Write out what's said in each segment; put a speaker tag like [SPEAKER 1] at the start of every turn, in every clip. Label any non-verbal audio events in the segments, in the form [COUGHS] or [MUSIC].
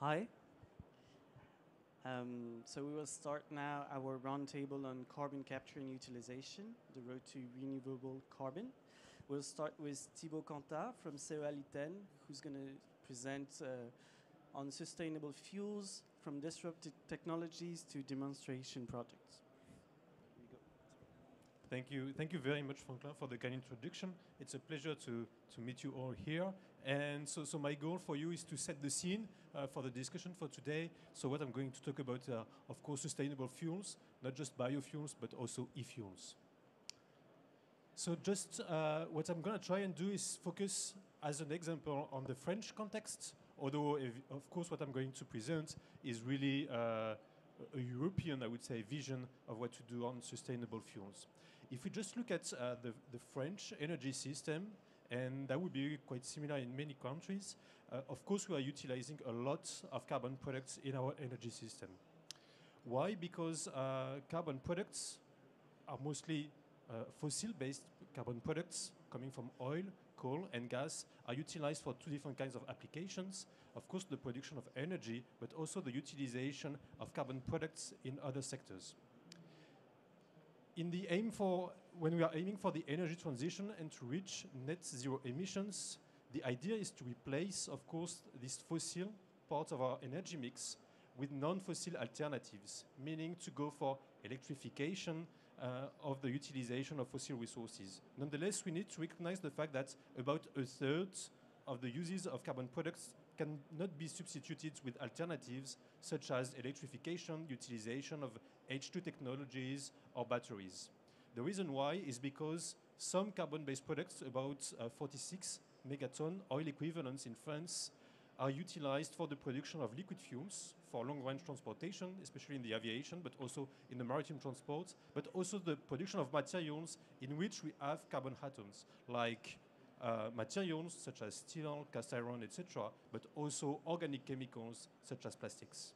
[SPEAKER 1] Hi. Um, so we will start now our roundtable on carbon capture and utilization, the road to renewable carbon. We'll start with Thibault Cantat from CEA Liten, who's going to present uh, on sustainable fuels from disruptive technologies to demonstration projects.
[SPEAKER 2] Thank you. Thank you very much, Franklin, for the kind introduction. It's a pleasure to, to meet you all here. And so, so my goal for you is to set the scene uh, for the discussion for today. So what I'm going to talk about, uh, of course, sustainable fuels, not just biofuels, but also e-fuels. So just uh, what I'm going to try and do is focus as an example on the French context, although, if, of course, what I'm going to present is really uh, a European, I would say, vision of what to do on sustainable fuels. If we just look at uh, the, the French energy system, and that would be quite similar in many countries, uh, of course we are utilizing a lot of carbon products in our energy system. Why? Because uh, carbon products are mostly uh, fossil-based carbon products coming from oil, coal and gas are utilized for two different kinds of applications. Of course, the production of energy, but also the utilization of carbon products in other sectors in the aim for, when we are aiming for the energy transition and to reach net zero emissions, the idea is to replace, of course, this fossil part of our energy mix with non-fossil alternatives, meaning to go for electrification uh, of the utilization of fossil resources. Nonetheless, we need to recognize the fact that about a third of the uses of carbon products cannot be substituted with alternatives such as electrification, utilization of H2 technologies, or batteries. The reason why is because some carbon-based products, about uh, 46 megaton oil equivalents in France, are utilized for the production of liquid fuels for long-range transportation, especially in the aviation, but also in the maritime transport, but also the production of materials in which we have carbon atoms, like uh, materials such as steel, cast iron, etc., but also organic chemicals such as plastics.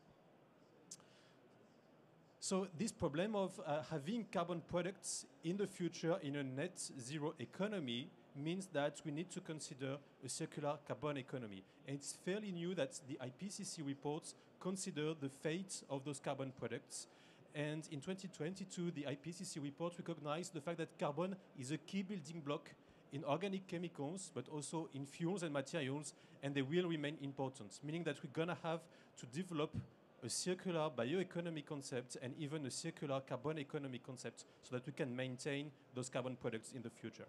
[SPEAKER 2] So this problem of uh, having carbon products in the future in a net zero economy means that we need to consider a circular carbon economy. And it's fairly new that the IPCC reports consider the fate of those carbon products. And in 2022, the IPCC report recognized the fact that carbon is a key building block in organic chemicals, but also in fuels and materials, and they will remain important, meaning that we're going to have to develop a circular bioeconomy concept and even a circular carbon economy concept so that we can maintain those carbon products in the future.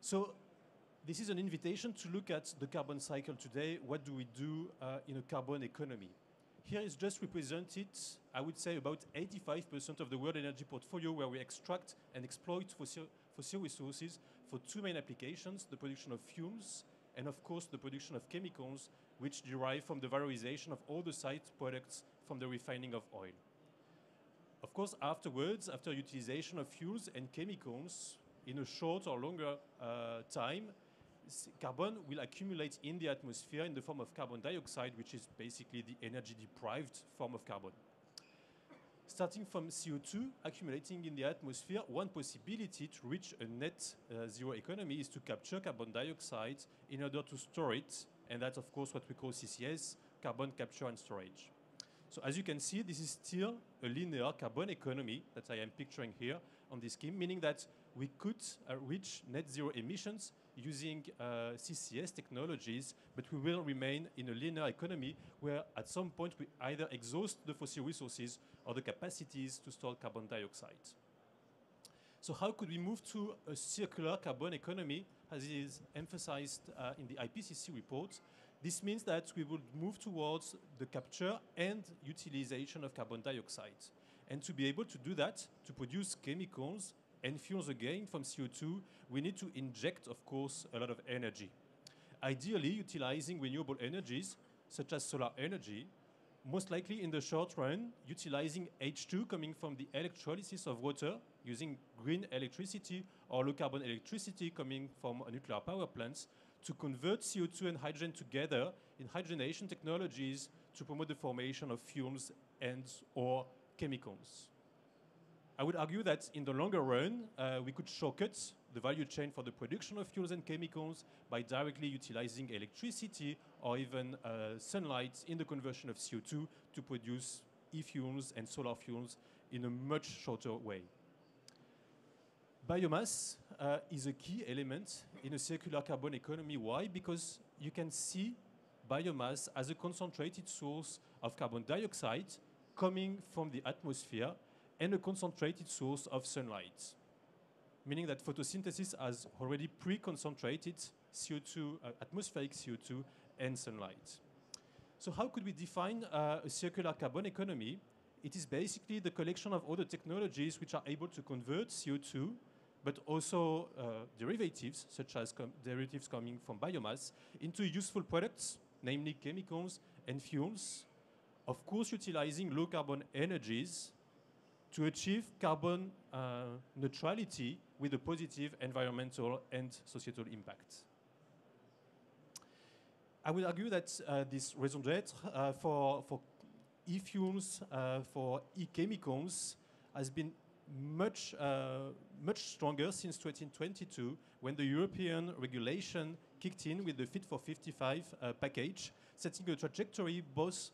[SPEAKER 2] So this is an invitation to look at the carbon cycle today. What do we do uh, in a carbon economy? Here is just represented, I would say, about 85% of the world energy portfolio where we extract and exploit fossil, fossil resources for two main applications, the production of fuels and, of course, the production of chemicals which derive from the valorization of all the side products from the refining of oil. Of course, afterwards, after utilization of fuels and chemicals, in a short or longer uh, time, carbon will accumulate in the atmosphere in the form of carbon dioxide, which is basically the energy deprived form of carbon. Starting from CO2 accumulating in the atmosphere, one possibility to reach a net uh, zero economy is to capture carbon dioxide in order to store it and that's of course what we call CCS, carbon capture and storage. So as you can see, this is still a linear carbon economy that I am picturing here on this scheme, meaning that we could uh, reach net zero emissions using uh, CCS technologies, but we will remain in a linear economy where at some point we either exhaust the fossil resources or the capacities to store carbon dioxide. So how could we move to a circular carbon economy, as is emphasized uh, in the IPCC report? This means that we would move towards the capture and utilization of carbon dioxide. And to be able to do that, to produce chemicals and fuels again from CO2, we need to inject, of course, a lot of energy. Ideally, utilizing renewable energies, such as solar energy, most likely in the short run, utilizing H2 coming from the electrolysis of water using green electricity or low carbon electricity coming from nuclear power plants to convert CO2 and hydrogen together in hydrogenation technologies to promote the formation of fuels and or chemicals. I would argue that in the longer run, uh, we could shortcut the value chain for the production of fuels and chemicals by directly utilizing electricity or even uh, sunlight in the conversion of CO2 to produce e-fuels and solar fuels in a much shorter way. Biomass uh, is a key element in a circular carbon economy. Why? Because you can see biomass as a concentrated source of carbon dioxide coming from the atmosphere and a concentrated source of sunlight. Meaning that photosynthesis has already pre-concentrated CO2, uh, atmospheric CO2 and sunlight. So how could we define uh, a circular carbon economy? It is basically the collection of other technologies which are able to convert CO2 but also uh, derivatives, such as com derivatives coming from biomass, into useful products, namely chemicals and fuels, of course utilizing low carbon energies to achieve carbon uh, neutrality with a positive environmental and societal impact. I would argue that uh, this raison d'etre uh, for, for e-fuels, uh, for e-chemicals, has been much, uh, much stronger since 2022 when the European regulation kicked in with the Fit for 55 uh, package, setting a trajectory both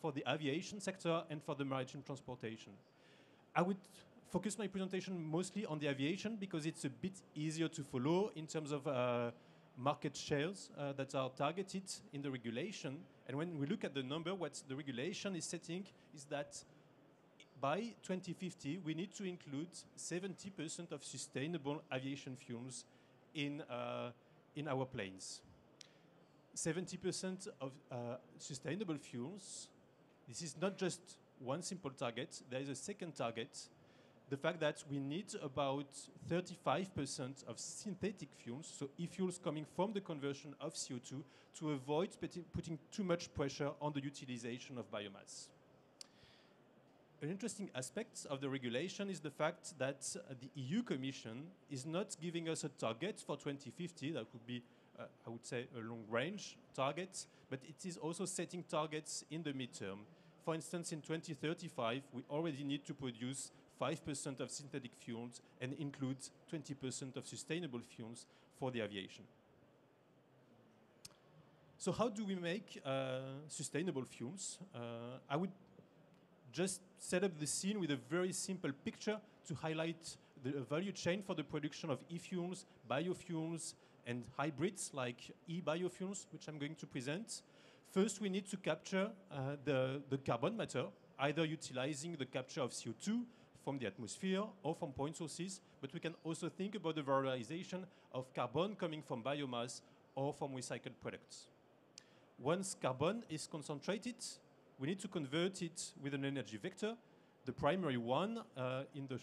[SPEAKER 2] for the aviation sector and for the maritime transportation. I would focus my presentation mostly on the aviation because it's a bit easier to follow in terms of uh, market shares uh, that are targeted in the regulation. And when we look at the number, what the regulation is setting is that by 2050, we need to include 70% of sustainable aviation fuels in, uh, in our planes. 70% of uh, sustainable fuels, this is not just one simple target, there is a second target, the fact that we need about 35% of synthetic fuels, so e-fuels coming from the conversion of CO2, to avoid putting too much pressure on the utilization of biomass. An interesting aspect of the regulation is the fact that the EU Commission is not giving us a target for 2050, that would be, uh, I would say, a long range target, but it is also setting targets in the midterm. For instance, in 2035, we already need to produce 5% of synthetic fuels and include 20% of sustainable fuels for the aviation. So how do we make uh, sustainable fuels? Uh, I would just set up the scene with a very simple picture to highlight the value chain for the production of e-fuels, biofuels, and hybrids like e-biofuels, which I'm going to present. First, we need to capture uh, the, the carbon matter, either utilizing the capture of CO2 from the atmosphere or from point sources, but we can also think about the valorization of carbon coming from biomass or from recycled products. Once carbon is concentrated, we need to convert it with an energy vector. The primary one uh, in, the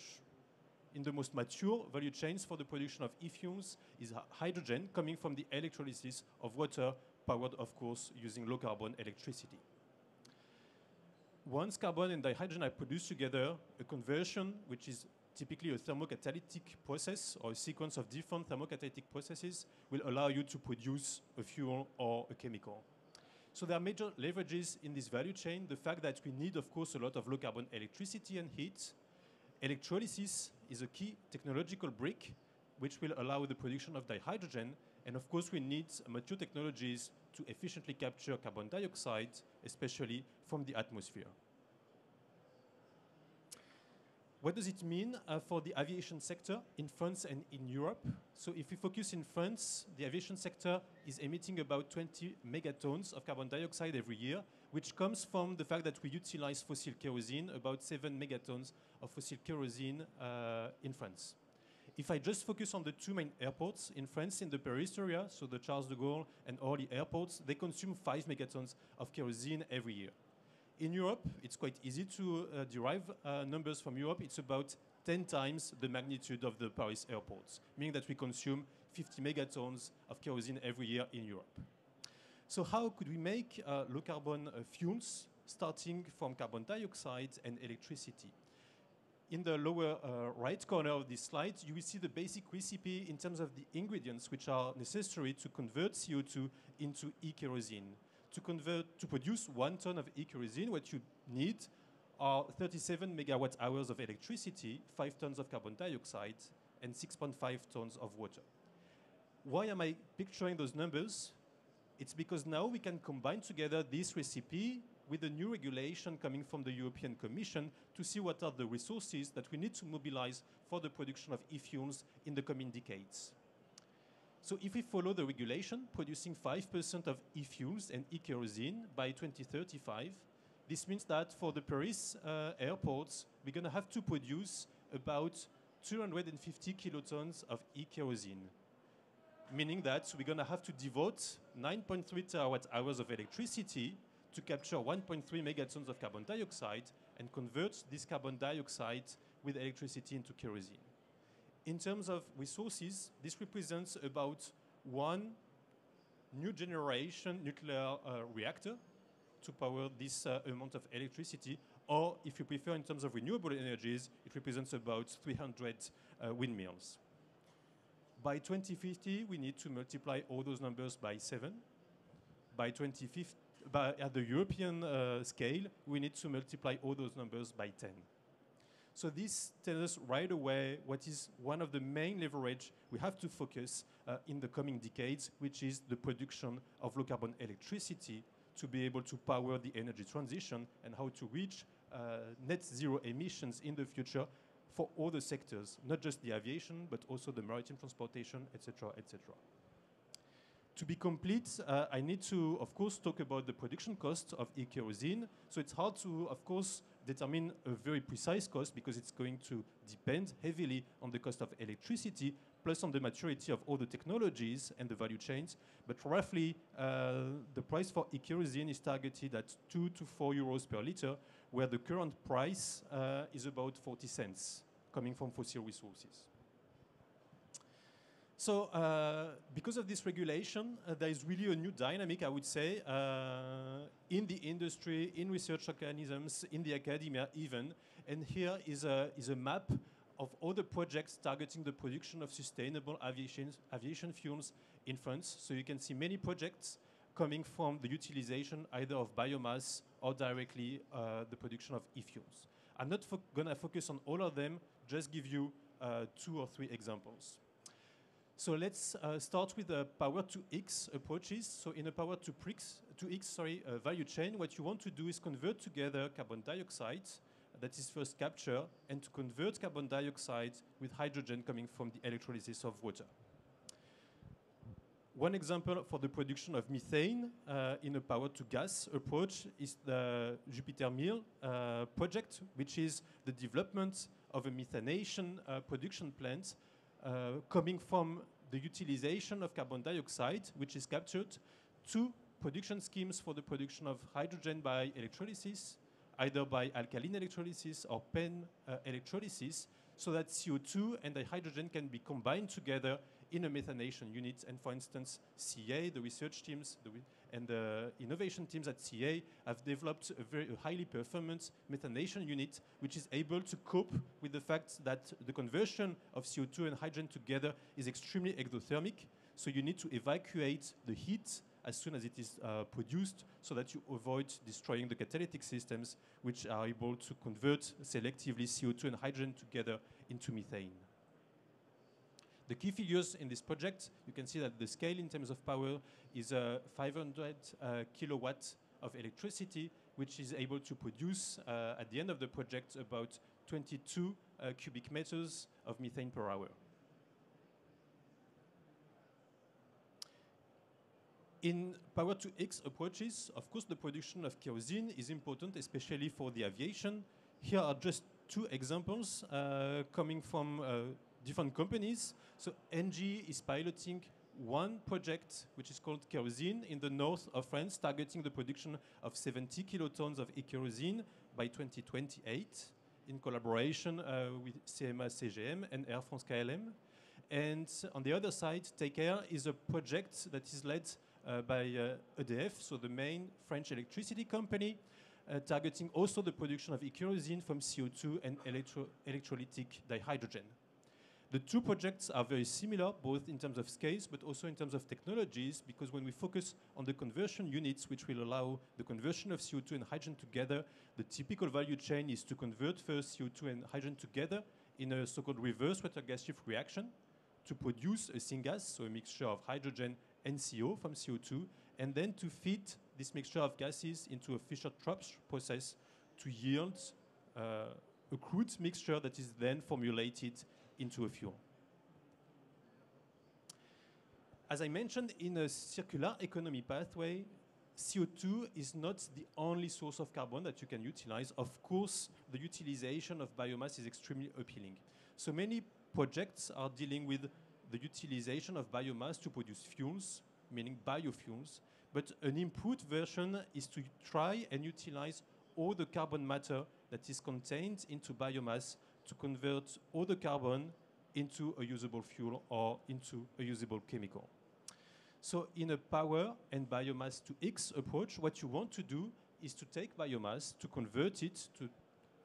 [SPEAKER 2] in the most mature value chains for the production of e-fuels is hydrogen coming from the electrolysis of water, powered, of course, using low carbon electricity. Once carbon and dihydrogen are produced together, a conversion, which is typically a thermocatalytic process or a sequence of different thermocatalytic processes, will allow you to produce a fuel or a chemical. So there are major leverages in this value chain. The fact that we need, of course, a lot of low carbon electricity and heat. Electrolysis is a key technological brick which will allow the production of dihydrogen. And of course, we need mature technologies to efficiently capture carbon dioxide, especially from the atmosphere. What does it mean uh, for the aviation sector in France and in Europe? So if we focus in France, the aviation sector is emitting about 20 megatons of carbon dioxide every year, which comes from the fact that we utilize fossil kerosene, about 7 megatons of fossil kerosene uh, in France. If I just focus on the two main airports in France, in the Paris area, so the Charles de Gaulle and Orly airports, they consume 5 megatons of kerosene every year. In Europe, it's quite easy to uh, derive uh, numbers from Europe. It's about 10 times the magnitude of the Paris airports, meaning that we consume 50 megatons of kerosene every year in Europe. So how could we make uh, low carbon uh, fuels starting from carbon dioxide and electricity? In the lower uh, right corner of this slide, you will see the basic recipe in terms of the ingredients which are necessary to convert CO2 into e-kerosene to convert to produce one ton of e-kerosene, what you need are 37 megawatt hours of electricity, 5 tons of carbon dioxide, and 6.5 tons of water. Why am I picturing those numbers? It's because now we can combine together this recipe with the new regulation coming from the European Commission to see what are the resources that we need to mobilize for the production of e-fuels in the coming decades. So if we follow the regulation, producing 5% of e-fuels and e-kerosene by 2035, this means that for the Paris uh, airports, we're going to have to produce about 250 kilotons of e-kerosene, meaning that we're going to have to devote 9.3 terawatt hours of electricity to capture 1.3 megatons of carbon dioxide and convert this carbon dioxide with electricity into kerosene. In terms of resources, this represents about one new generation nuclear uh, reactor to power this uh, amount of electricity, or if you prefer in terms of renewable energies, it represents about 300 uh, windmills. By 2050, we need to multiply all those numbers by seven. By 2050, by, at the European uh, scale, we need to multiply all those numbers by 10. So this tells us right away what is one of the main leverage we have to focus uh, in the coming decades, which is the production of low carbon electricity to be able to power the energy transition and how to reach uh, net zero emissions in the future for all the sectors, not just the aviation, but also the maritime transportation, etc., etc. To be complete, uh, I need to, of course, talk about the production cost of e-kerosene. So it's hard to, of course, determine a very precise cost because it's going to depend heavily on the cost of electricity plus on the maturity of all the technologies and the value chains. But roughly, uh, the price for e-kerosene is targeted at 2 to 4 euros per liter, where the current price uh, is about 40 cents coming from fossil resources. So, uh, because of this regulation, uh, there is really a new dynamic, I would say, uh, in the industry, in research organisms, in the academia even. And here is a, is a map of all the projects targeting the production of sustainable aviation, aviation fuels in France. So you can see many projects coming from the utilization either of biomass or directly uh, the production of e-fuels. I'm not going to focus on all of them, just give you uh, two or three examples. So let's uh, start with the power to X approaches. So in a power to, to X sorry, uh, value chain, what you want to do is convert together carbon dioxide that is first captured and to convert carbon dioxide with hydrogen coming from the electrolysis of water. One example for the production of methane uh, in a power to gas approach is the Jupiter Mill uh, project, which is the development of a methanation uh, production plant uh, coming from the utilization of carbon dioxide, which is captured, to production schemes for the production of hydrogen by electrolysis, either by alkaline electrolysis or PEM uh, electrolysis, so that CO2 and the hydrogen can be combined together in a methanation unit. And for instance, CEA, the research teams, the and the innovation teams at CEA have developed a very a highly performant methanation unit, which is able to cope with the fact that the conversion of CO2 and hydrogen together is extremely exothermic. So you need to evacuate the heat as soon as it is uh, produced so that you avoid destroying the catalytic systems which are able to convert selectively CO2 and hydrogen together into methane. The key figures in this project, you can see that the scale in terms of power is uh, 500 uh, kilowatts of electricity, which is able to produce uh, at the end of the project about 22 uh, cubic meters of methane per hour. In power to X approaches, of course, the production of kerosene is important, especially for the aviation. Here are just two examples uh, coming from uh, different companies. So ENGIE is piloting one project which is called kerosene in the north of France, targeting the production of 70 kilotons of e-kerosene by 2028 in collaboration uh, with CMA CGM and Air France KLM. And on the other side, Take Kair is a project that is led by uh, EDF, so the main French electricity company, uh, targeting also the production of e-kerosene from CO2 and electro electrolytic dihydrogen. The two projects are very similar, both in terms of scales, but also in terms of technologies, because when we focus on the conversion units, which will allow the conversion of CO2 and hydrogen together, the typical value chain is to convert first CO2 and hydrogen together in a so-called reverse water gas shift reaction to produce a syngas, so a mixture of hydrogen and CO from CO2, and then to feed this mixture of gases into a Fischer-Tropsch process to yield uh, a crude mixture that is then formulated into a fuel. As I mentioned, in a circular economy pathway, CO2 is not the only source of carbon that you can utilize. Of course, the utilization of biomass is extremely appealing. So many projects are dealing with the utilization of biomass to produce fuels, meaning biofuels. But an improved version is to try and utilize all the carbon matter that is contained into biomass to convert all the carbon into a usable fuel or into a usable chemical. So in a power and biomass to X approach, what you want to do is to take biomass, to convert it to,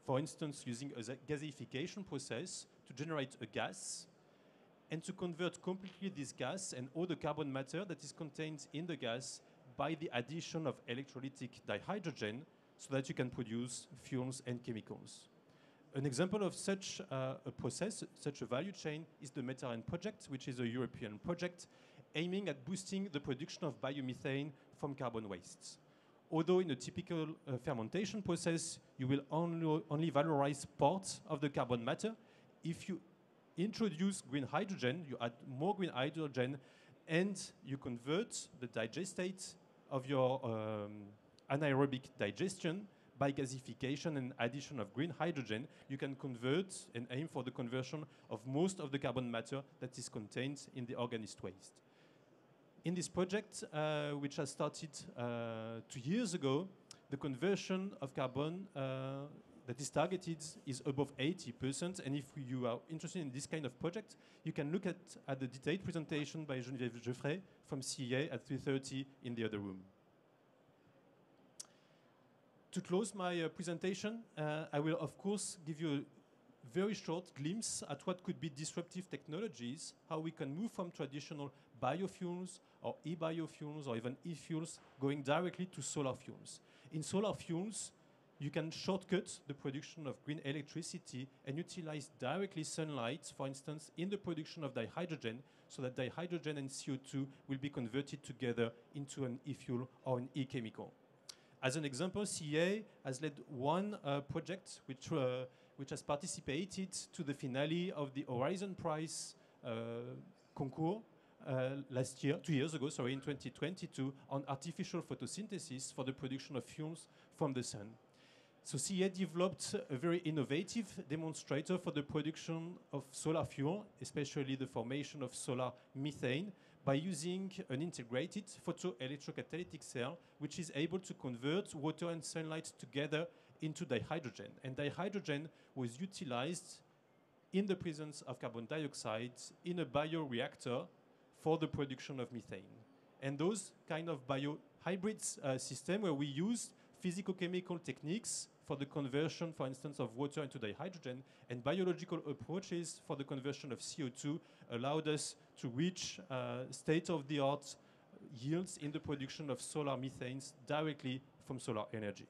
[SPEAKER 2] for instance, using a gasification process to generate a gas, and to convert completely this gas and all the carbon matter that is contained in the gas by the addition of electrolytic dihydrogen so that you can produce fuels and chemicals. An example of such uh, a process, such a value chain, is the Metaren project, which is a European project aiming at boosting the production of biomethane from carbon wastes. Although in a typical uh, fermentation process, you will only, only valorize part of the carbon matter, if you introduce green hydrogen, you add more green hydrogen, and you convert the digestate of your um, anaerobic digestion by gasification and addition of green hydrogen, you can convert and aim for the conversion of most of the carbon matter that is contained in the organic waste. In this project, uh, which has started uh, two years ago, the conversion of carbon uh, that is targeted is above 80%. And if you are interested in this kind of project, you can look at, at the detailed presentation by Geneviève Geffraye from CEA at 3.30 in the other room. To close my uh, presentation, uh, I will of course give you a very short glimpse at what could be disruptive technologies, how we can move from traditional biofuels or e-biofuels or even e-fuels going directly to solar fuels. In solar fuels, you can shortcut the production of green electricity and utilize directly sunlight, for instance, in the production of dihydrogen, so that dihydrogen and CO2 will be converted together into an e-fuel or an e-chemical. As an example, CEA has led one uh, project which, uh, which has participated to the finale of the Horizon Prize uh, concours uh, last year, two years ago, sorry, in 2022, on artificial photosynthesis for the production of fuels from the sun. So CEA developed a very innovative demonstrator for the production of solar fuel, especially the formation of solar methane, by using an integrated photoelectrocatalytic cell, which is able to convert water and sunlight together into dihydrogen. And dihydrogen was utilized in the presence of carbon dioxide in a bioreactor for the production of methane. And those kind of biohybrids uh, system where we use physicochemical techniques for the conversion, for instance, of water into dihydrogen, and biological approaches for the conversion of CO2 allowed us to reach uh, state-of-the-art yields in the production of solar methanes directly from solar energy.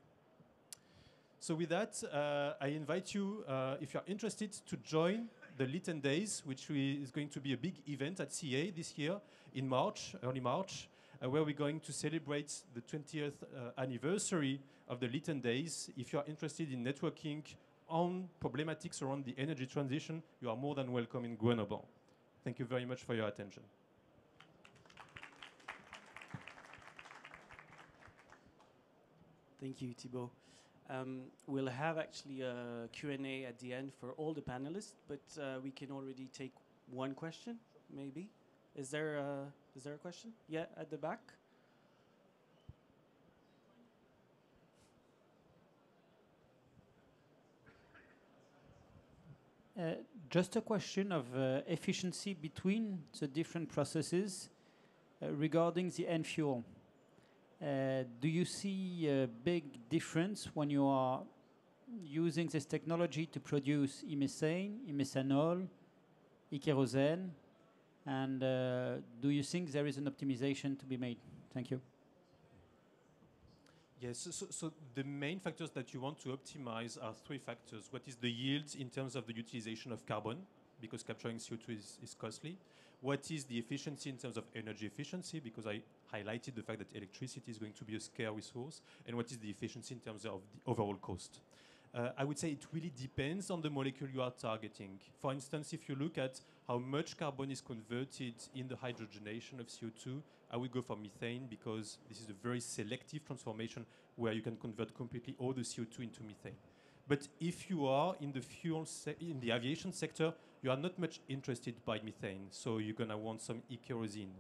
[SPEAKER 2] So with that, uh, I invite you, uh, if you're interested, to join the Liten Days, which we, is going to be a big event at CEA this year in March, early March, uh, where we're going to celebrate the 20th uh, anniversary of the Liten Days. If you are interested in networking on problematics around the energy transition, you are more than welcome in Grenoble. Thank you very much for your attention.
[SPEAKER 1] Thank you, Thibault. Um, we'll have actually a Q&A at the end for all the panelists, but uh, we can already take one question, maybe. Is there a, is there a question? Yeah, at the back.
[SPEAKER 3] Uh, just a question of uh, efficiency between the different processes uh, regarding the end fuel. Uh, do you see a big difference when you are using this technology to produce e-methane, e-kerosene? And uh, do you think there is an optimization to be made? Thank you.
[SPEAKER 2] Yes, so, so, the main factors that you want to optimize are three factors. What is the yield in terms of the utilization of carbon, because capturing CO2 is, is costly. what is the efficiency in terms of energy efficiency, because I highlighted the fact that electricity is going to be a scarce resource, and what is the efficiency in terms of the overall cost. Uh, I would say it really depends on the molecule you are targeting. For instance, if you look at how much carbon is converted in the hydrogenation of CO2, I would go for methane because this is a very selective transformation where you can convert completely all the CO2 into methane. But if you are in the fuel in the aviation sector, you are not much interested by methane, so you're gonna want some e-kerosene.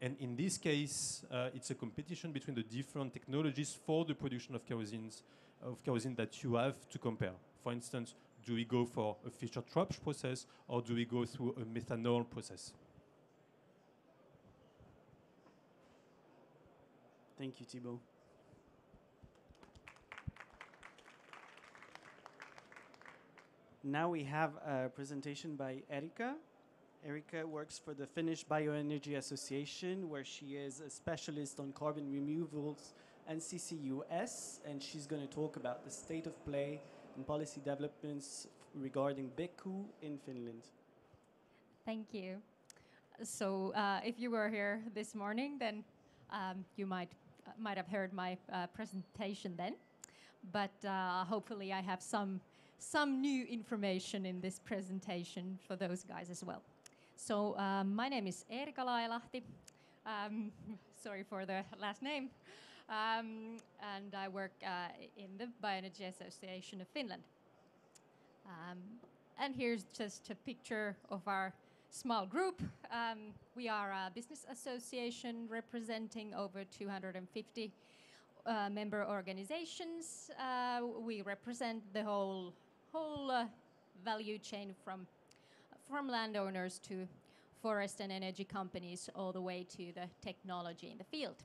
[SPEAKER 2] And in this case, uh, it's a competition between the different technologies for the production of kerosenes of kerosene that you have to compare. For instance, do we go for a Fischer-Tropsch process or do we go through a methanol process?
[SPEAKER 1] Thank you, Thibault. Now we have a presentation by Erika. Erika works for the Finnish Bioenergy Association, where she is a specialist on carbon removals and CCUS, and she's going to talk about the state of play and policy developments regarding BECCU in Finland.
[SPEAKER 4] Thank you. So, uh, if you were here this morning, then um, you might might have heard my uh, presentation then. But uh, hopefully, I have some some new information in this presentation for those guys as well. So, um, my name is Erika Laajalahti. Um, [LAUGHS] sorry for the last name. Um, and I work uh, in the Bioenergy Association of Finland. Um, and here's just a picture of our small group. Um, we are a business association representing over 250 uh, member organizations. Uh, we represent the whole whole uh, value chain from from landowners to forest and energy companies all the way to the technology in the field.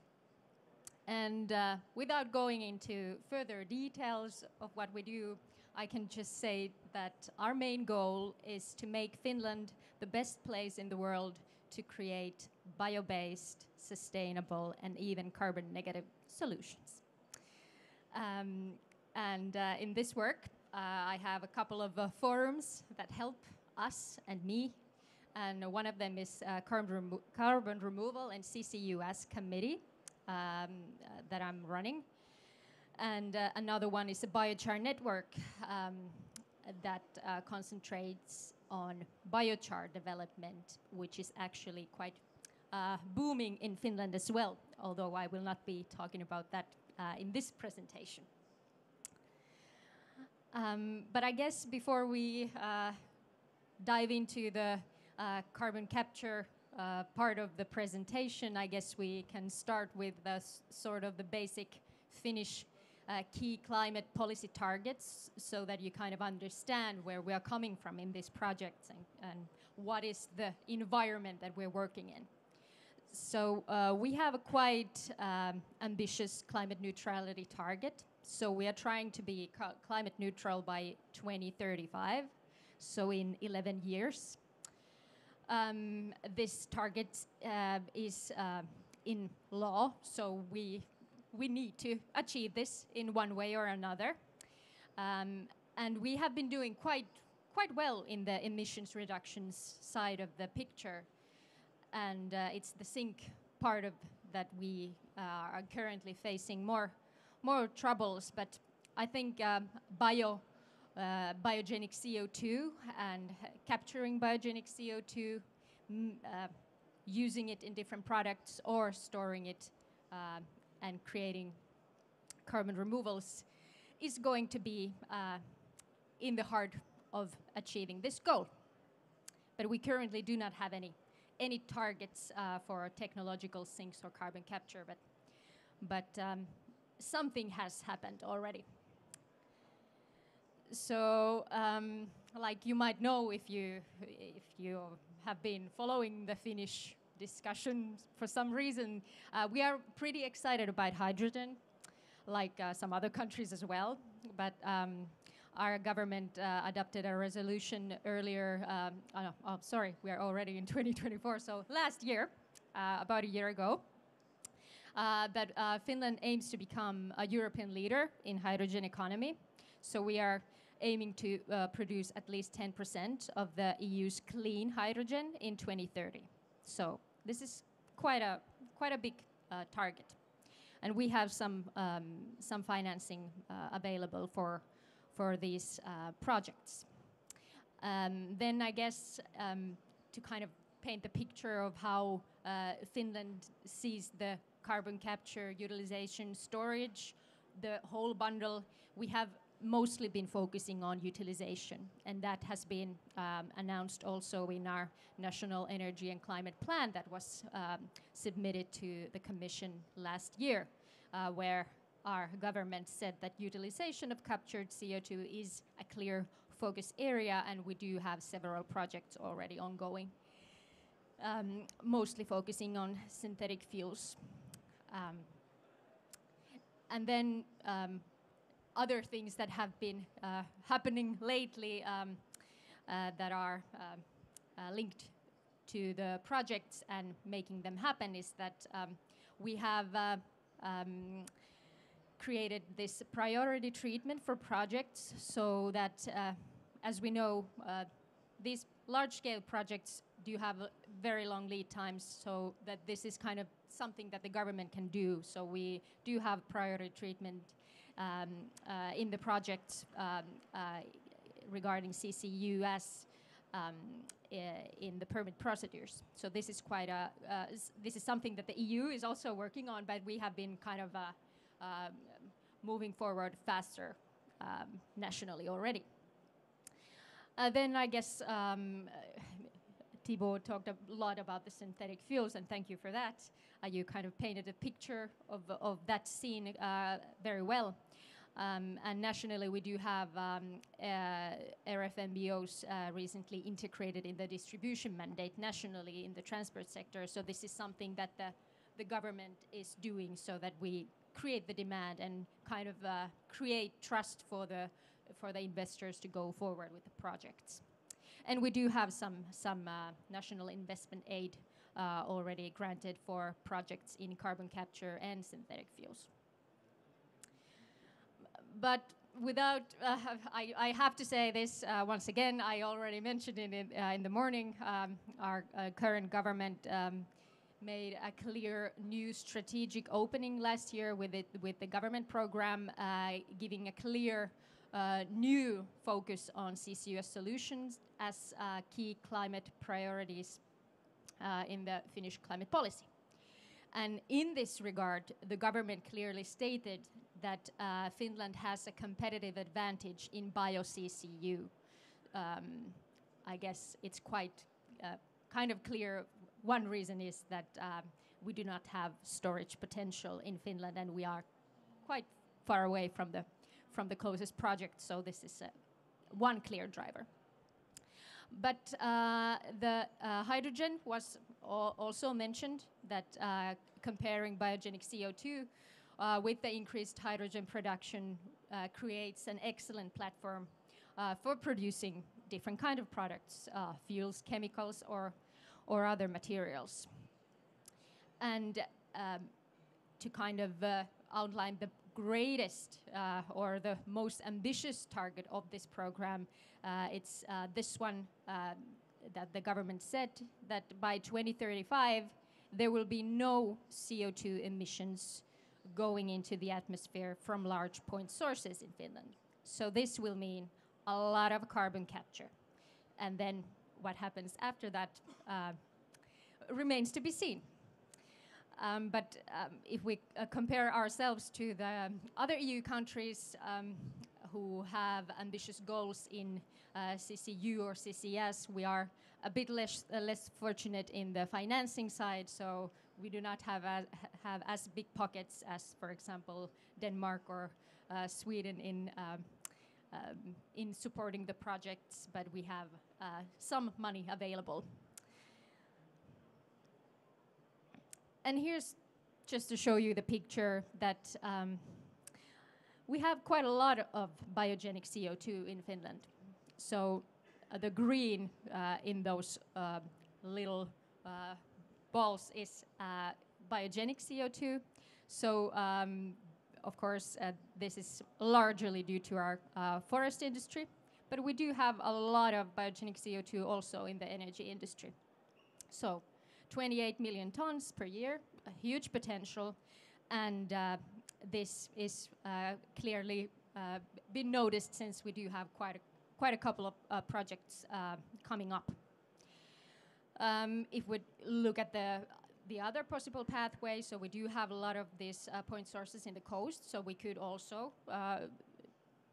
[SPEAKER 4] And uh, without going into further details of what we do, I can just say that our main goal is to make Finland the best place in the world to create bio based, sustainable, and even carbon negative solutions. Um, and uh, in this work, uh, I have a couple of uh, forums that help us and me. And one of them is uh, carbon, remo carbon Removal and CCUS Committee um, uh, that I'm running. And uh, another one is the biochar network um, that concentrates on biochar development, which is actually quite uh, booming in Finland as well, although I will not be talking about that uh, in this presentation. Um, but I guess before we uh, dive into the carbon capture uh, part of the presentation, I guess we can start with the sort of the basic Finnish uh, key climate policy targets so that you kind of understand where we are coming from in these projects and, and what is the environment that we're working in. So uh, we have a quite um, ambitious climate neutrality target. So we are trying to be climate neutral by 2035, so in 11 years. Um, this target uh, is uh, in law, so we we need to achieve this in one way or another. Um, and we have been doing quite quite well in the emissions reductions side of the picture, and uh, it's the sink part of that we uh, are currently facing more more troubles. But I think um, bio uh, biogenic CO2 and capturing biogenic CO2, uh, using it in different products or storing it uh, and creating carbon removals is going to be uh, in the heart of achieving this goal. But we currently do not have any any targets uh, for technological sinks or carbon capture, but but um, something has happened already so um, like you might know if you if you have been following the Finnish discussion for some reason, uh, we are pretty excited about hydrogen, like uh, some other countries as well. But um, our government uh, adopted a resolution earlier. Um, oh, oh, sorry, we are already in [LAUGHS] 2024. So last year, uh, about a year ago, uh, that uh, Finland aims to become a European leader in hydrogen economy. So we are aiming to uh, produce at least 10% of the EU's clean hydrogen in 2030. So this is quite a quite a big uh, target, and we have some um, some financing uh, available for for these uh, projects. Um, then I guess um, to kind of paint the picture of how uh, Finland sees the carbon capture, utilization, storage, the whole bundle, we have mostly been focusing on utilization, and that has been um, announced also in our national energy and climate plan that was um, submitted to the Commission last year, uh, where our government said that utilization of captured CO2 is a clear focus area, and we do have several projects already ongoing, um, mostly focusing on synthetic fuels. Um, and then um, other things that have been uh, happening lately um, uh, that are um, uh, linked to the projects and making them happen is that um, we have um, created this priority treatment for projects so that, uh, as we know, uh, these large-scale projects do have very long lead times, so that this is kind of something that the government can do. So we do have priority treatment um, uh, in the project um, uh, regarding CCUS um, in the permit procedures. So this is quite a uh, this is something that the EU is also working on, but we have been kind of um, moving forward faster um, nationally already. Uh, then I guess um, Thibault talked a lot about the synthetic fuels, and thank you for that. Uh, you kind of painted a picture of, of that scene uh, very well. Um, and nationally, we do have um, uh, RFNBOs uh, recently integrated in the distribution mandate nationally in the transport sector. So this is something that the, the government is doing so that we create the demand and kind of uh, create trust for the for the investors to go forward with the projects. And we do have some some uh, national investment aid uh, already granted for projects in carbon capture and synthetic fuels but without, uh, I, I, have to say this uh, once again, I already mentioned it in, uh, in the morning, um, our uh, current government um, made a clear new strategic opening last year with, it, with the government program, uh, giving a clear uh, new focus on CCUS solutions as key climate priorities in the Finnish climate policy. And in this regard, the government clearly stated that uh, Finland has a competitive advantage in bio-CCU. Um, I guess it's quite uh, kind of clear. One reason is that um, we do not have storage potential in Finland, and we are quite far away from the from the closest project. So this is uh, one clear driver. But uh, the uh, hydrogen was also mentioned that uh, comparing biogenic CO2 uh, with the increased hydrogen production uh, creates an excellent platform uh, for producing different kind of products, uh, fuels, chemicals, or, or other materials. And um, to kind of uh, outline the greatest uh, or the most ambitious target of this program, it's this one that the government said that by 2035 there will be no CO2 emissions going into the atmosphere from large point sources in Finland. So this will mean a lot of carbon capture. And then what happens after that uh, remains to be seen. Um, but um, if we uh, compare ourselves to the um, other EU countries um, who have ambitious goals in uh, CCU or CCS, we are a bit less, uh, less fortunate in the financing side. So we do not have as, have as big pockets as, for example, Denmark or uh, Sweden in um, um, in supporting the projects, but we have uh, some money available. And here's just to show you the picture that um, we have quite a lot of biogenic CO2 in Finland. So uh, the green uh, in those uh, little uh, balls is uh, biogenic CO2. So um, of course, uh, this is largely due to our uh, forest industry, but we do have a lot of biogenic CO2 also in the energy industry. So 28 million tons per year, a huge potential, and uh, this is uh, clearly uh, been noticed since we do have quite a, quite a couple of uh, projects coming up. Um, if we look at the the other possible pathway, so we do have a lot of these uh, point sources in the coast, so we could also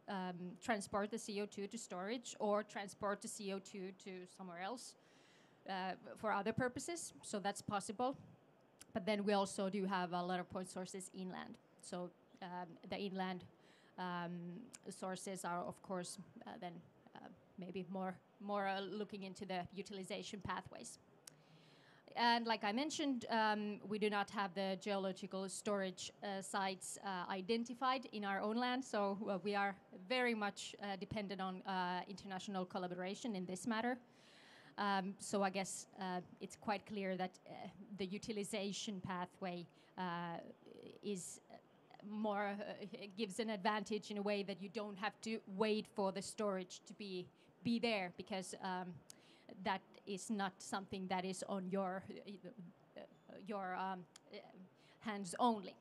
[SPEAKER 4] um, transport the CO2 to storage or transport the CO2 to somewhere else uh, for other purposes. So that's possible. But then we also do have a lot of point sources inland. So um, the inland um, sources are, of course, uh, then uh, maybe more more uh, looking into the utilization pathways. And like I mentioned, um, we do not have the geological storage uh, sites uh, identified in our own land, so uh, we are very much uh, dependent on uh, international collaboration in this matter. Um, so I guess uh, it's quite clear that the utilization pathway is more gives an advantage in a way that you don't have to wait for the storage to be be there because um, that is not something that is on your uh, your um, hands only.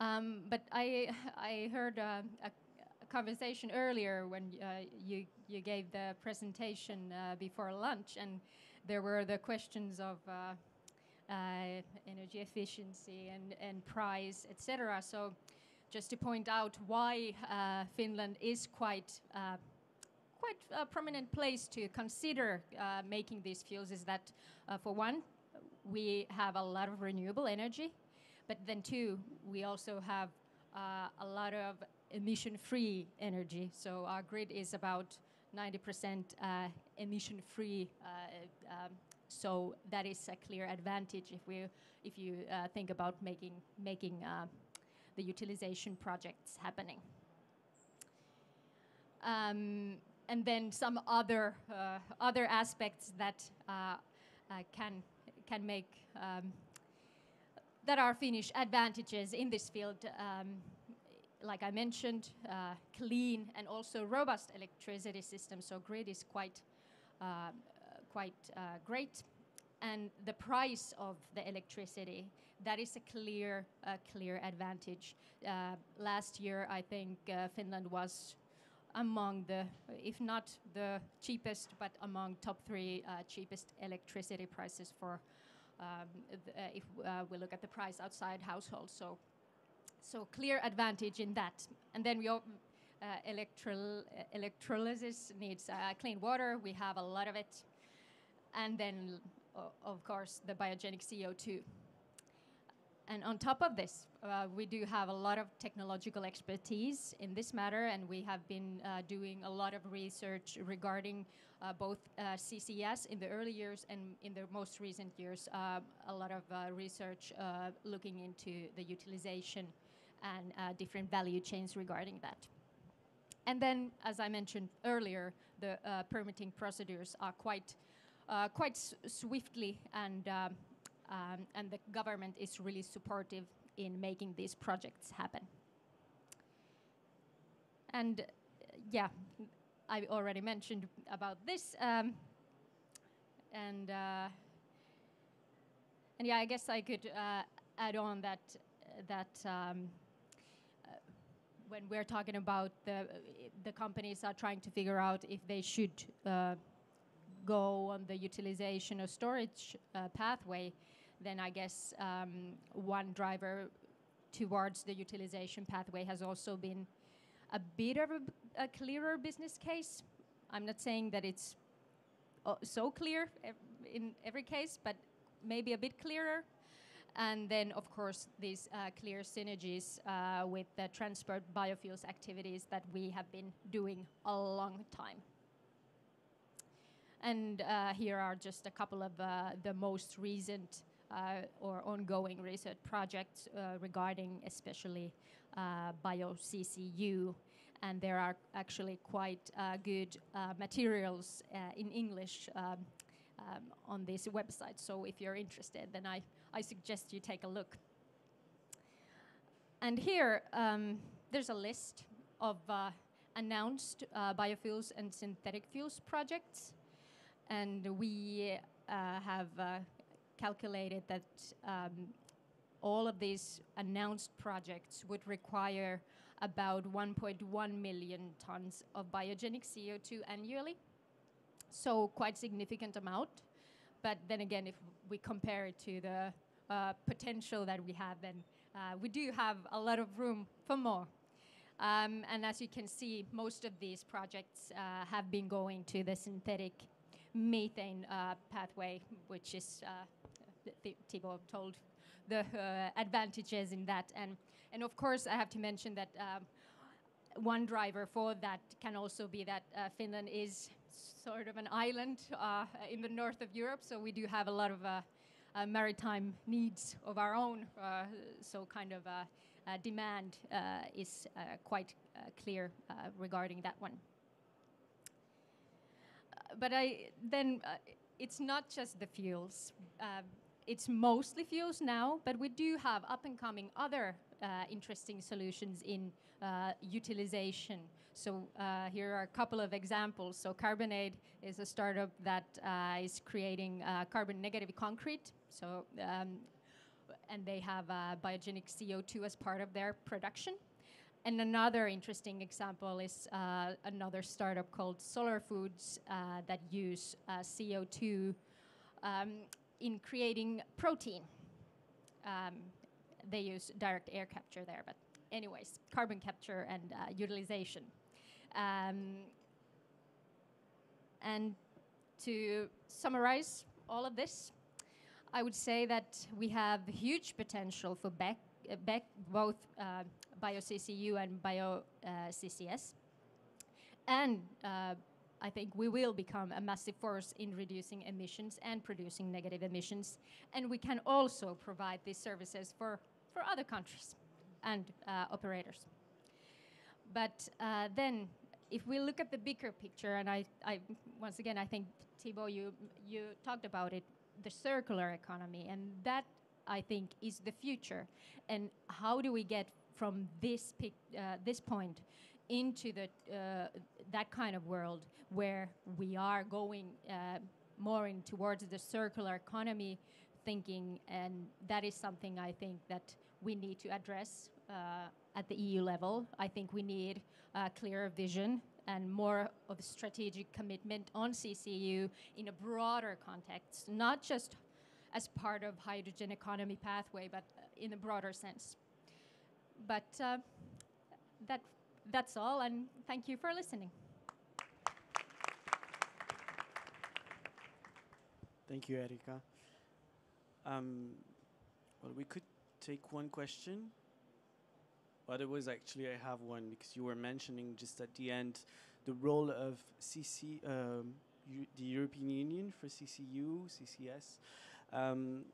[SPEAKER 4] Um, but I I heard uh, a, a, conversation earlier when uh, you you gave the presentation uh, before lunch, and there were the questions of. Uh, energy efficiency and, and price, etc. So, just to point out why Finland is quite quite a prominent place to consider uh, making these fuels is that, uh, for one, we have a lot of renewable energy, but then two, we also have uh, a lot of emission-free energy. So our grid is about 90% uh, emission-free. Uh, um, so that is a clear advantage if we, if you uh, think about making making the utilization projects happening. Um, and then some other uh, other aspects that uh, uh, can can make um, that are Finnish advantages in this field. Um, like I mentioned, uh, clean and also robust electricity system. So grid is quite uh, quite uh, great, and the price of the electricity that is a clear clear advantage. last year, I think Finland was among the, if not the cheapest, but among top three uh, cheapest electricity prices for um, uh, if uh, we look at the price outside households. So, so clear advantage in that. And then we uh, electro electrolysis needs uh, clean water. We have a lot of it. And then, of course, the biogenic CO2. And on top of this, uh, we do have a lot of technological expertise in this matter, and we have been uh, doing a lot of research regarding uh, both uh, CCS in the early years and in the most recent years, uh, a lot of uh, research looking into the utilization and different value chains regarding that. And then, as I mentioned earlier, the permitting procedures are quite, quite swiftly and um, and the government is really supportive in making these projects happen. And uh, yeah, I already mentioned about this. Um, and uh, and yeah, I guess I could uh, add on that that um, uh, when we're talking about the the companies are trying to figure out if they should uh, go on the utilization or storage uh, pathway, then I guess um, one driver towards the utilization pathway has also been a bit of a, a clearer business case. I'm not saying that it's uh, so clear in every case, but maybe a bit clearer. And then, of course, these uh, clear synergies uh, with the transport biofuels activities that we have been doing a long time. And uh, here are just a couple of uh, the most recent or ongoing research projects uh, regarding especially uh, bio-CCU. And there are actually quite good materials in English um, um, on this website. So if you're interested, then I, I suggest you take a look. And here, um, there's a list of uh, announced uh, biofuels and synthetic fuels projects. And we uh, have uh, calculated that um, all of these announced projects would require about 1.1 million tons of biogenic CO2 annually. So quite significant amount. But then again, if we compare it to the uh, potential that we have, then uh, we do have a lot of room for more. Um, and as you can see, most of these projects uh, have been going to the synthetic methane uh, pathway, which is, uh, Thibault told the uh, advantages in that. And, and of course, I have to mention that um, one driver for that can also be that uh, Finland is sort of an island uh, in the north of Europe, so we do have a lot of maritime needs of our own, so kind of uh, demand uh, is uh, quite clear regarding that one. but I then it's not just the fuels. It's mostly fuels now, but we do have up and coming other interesting solutions in utilization. So uh, here are a couple of examples. So Carbonaide is a startup that uh, is creating uh, carbon negative concrete. So um, and they have uh, biogenic CO2 as part of their production. And another interesting example is uh, another startup called Solar Foods uh, that use uh, CO2 um, in creating protein. Um, they use direct air capture there, but anyways, carbon capture and uh, utilization. Um, and to summarize all of this, I would say that we have huge potential for uh, both uh, bio-CCU and bio-CCS. and uh, I think we will become a massive force in reducing emissions and producing negative emissions. And we can also provide these services for, for other countries and uh, operators. But uh, then, if we look at the bigger picture, and I, I once again, I think Thibault, you you talked about it the circular economy, and that I think is the future. And how do we get from this uh, this point into the uh, that kind of world where we are going uh, more in towards the circular economy thinking, and that is something I think that we need to address uh, at the EU level. I think we need a clearer vision and more of a strategic commitment on CCU in a broader context, not just as part of hydrogen economy pathway, but in a broader sense. But uh, that, that's all, and thank you for listening.
[SPEAKER 1] Thank you, Erika. Um, well, we could take one question. Otherwise, actually, I have one because you were mentioning just at the end the role of CC, um, the European Union for CCU, CCS. Um,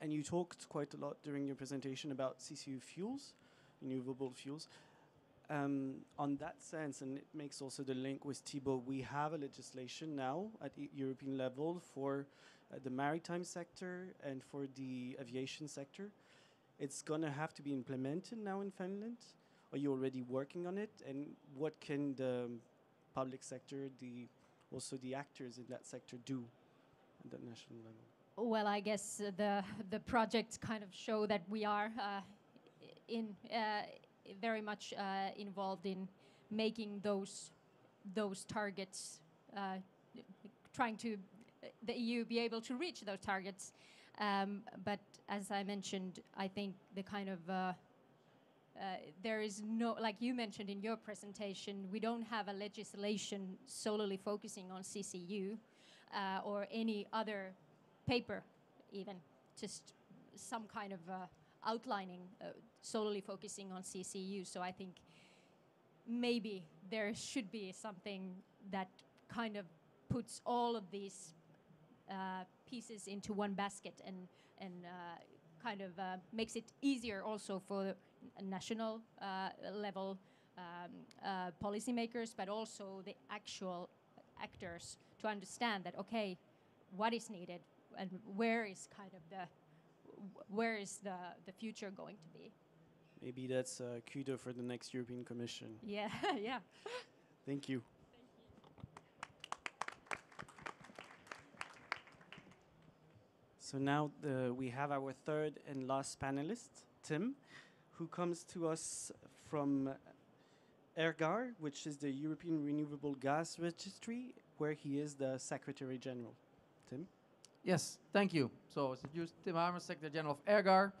[SPEAKER 1] and you talked quite a lot during your presentation about CCU fuels, renewable fuels. Um, on that sense, and it makes also the link with Thibault, we have a legislation now at European level for uh, the maritime sector and for the aviation sector. It's going to have to be implemented now in Finland. Are you already working on it? And what can the public sector, the also the actors in that sector do at the national level?
[SPEAKER 4] Well, I guess uh, the the projects kind of show that we are uh, in uh, very much uh, involved in making those those targets, uh, trying to the EU be able to reach those targets. Um, but as I mentioned, I think the kind of uh, uh, there is no, like you mentioned in your presentation, we don't have a legislation solely focusing on CCU uh, or any other paper, even just some kind of outlining uh, solely focusing on CCU. So I think maybe there should be something that kind of puts all of these uh, pieces into one basket and and uh, kind of uh, makes it easier also for national level um, policymakers, but also the actual actors to understand that okay, what is needed and where is kind of the where is the the future going to be.
[SPEAKER 1] Maybe that's uh, kudo for the next European Commission.
[SPEAKER 4] Yeah, [LAUGHS] yeah.
[SPEAKER 1] Thank you. So now the, we have our third and last panelist, Tim, who comes to us from ERGAR, which is the European Renewable Gas Registry, where he is the Secretary General.
[SPEAKER 5] Yes, thank you. So, introduced, Tim Hamers, Secretary General of ERGAR.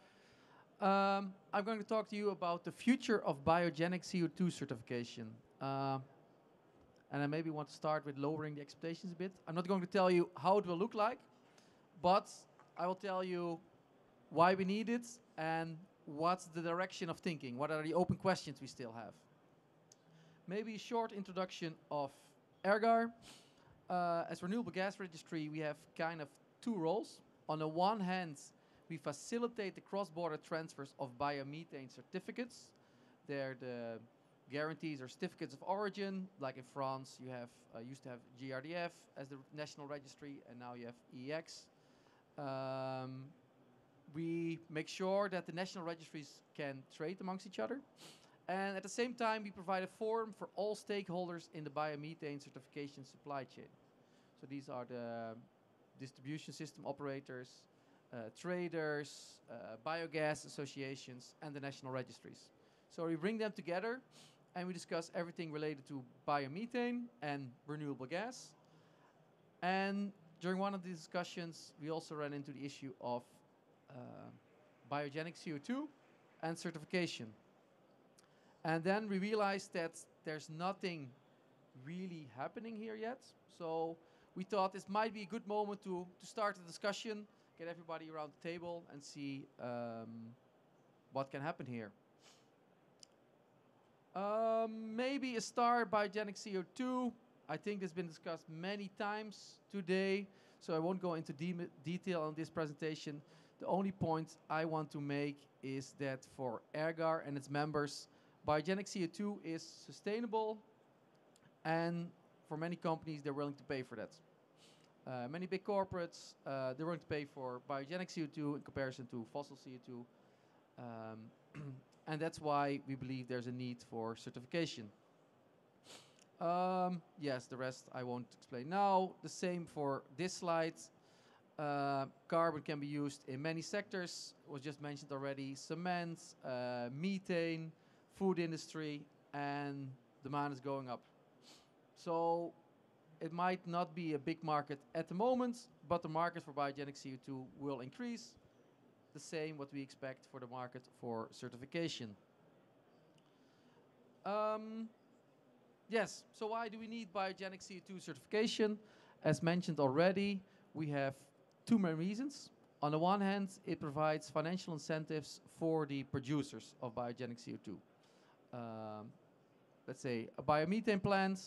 [SPEAKER 5] Um, I'm going to talk to you about the future of biogenic CO2 certification. Uh, and I maybe want to start with lowering the expectations a bit. I'm not going to tell you how it will look like, but I will tell you why we need it and what's the direction of thinking. What are the open questions we still have? Maybe a short introduction of ERGAR. Uh, as Renewable Gas Registry, we have kind of two roles. On the one hand, we facilitate the cross-border transfers of biomethane certificates. They're the guarantees or certificates of origin. Like in France, you have uh, used to have GRDF as the national registry, and now you have EEX. Um, we make sure that the national registries can trade amongst each other. And at the same time, we provide a forum for all stakeholders in the biomethane certification supply chain. So these are the distribution system operators, uh, traders, uh, biogas associations, and the national registries. So we bring them together and we discuss everything related to biomethane and renewable gas. And during one of the discussions, we also ran into the issue of uh, biogenic CO2 and certification. And then we realized that there's nothing really happening here yet. So we thought this might be a good moment to, to start a discussion, get everybody around the table and see um, what can happen here. Um, maybe a start biogenic CO2. I think has been discussed many times today, so I won't go into de detail on this presentation. The only point I want to make is that for ERGAR and its members, biogenic CO2 is sustainable, and for many companies, they're willing to pay for that. Uh, many big corporates, uh, they're willing to pay for biogenic CO2 in comparison to fossil CO2. Um, [CLEARS THROAT] and that's why we believe there's a need for certification. Um, yes, the rest I won't explain now. The same for this slide. Uh, carbon can be used in many sectors. Was just mentioned already: cement, uh, methane, food industry, and demand is going up. So it might not be a big market at the moment, but the market for biogenic CO2 will increase the same what we expect for the market for certification. Um, yes, so why do we need biogenic CO2 certification? As mentioned already, we have two main reasons. On the one hand, it provides financial incentives for the producers of biogenic CO2. Um, let's say a biomethane plant,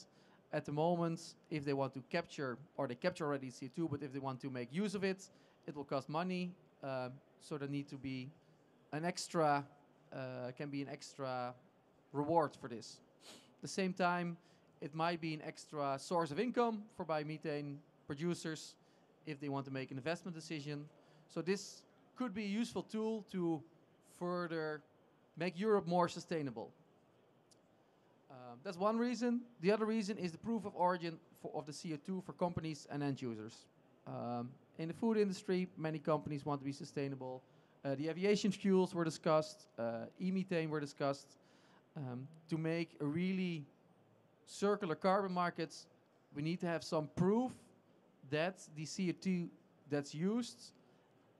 [SPEAKER 5] at the moment, if they want to capture, or they capture already CO2, but if they want to make use of it, it will cost money. Uh, so there need to be an extra, uh, can be an extra reward for this. At the same time, it might be an extra source of income for biomethane producers if they want to make an investment decision. So this could be a useful tool to further make Europe more sustainable. Um, that's one reason. The other reason is the proof of origin of the CO2 for companies and end users. Um, in the food industry, many companies want to be sustainable. Uh, the aviation fuels were discussed, uh, e-methane were discussed. Um, to make a really circular carbon markets, we need to have some proof that the CO2 that's used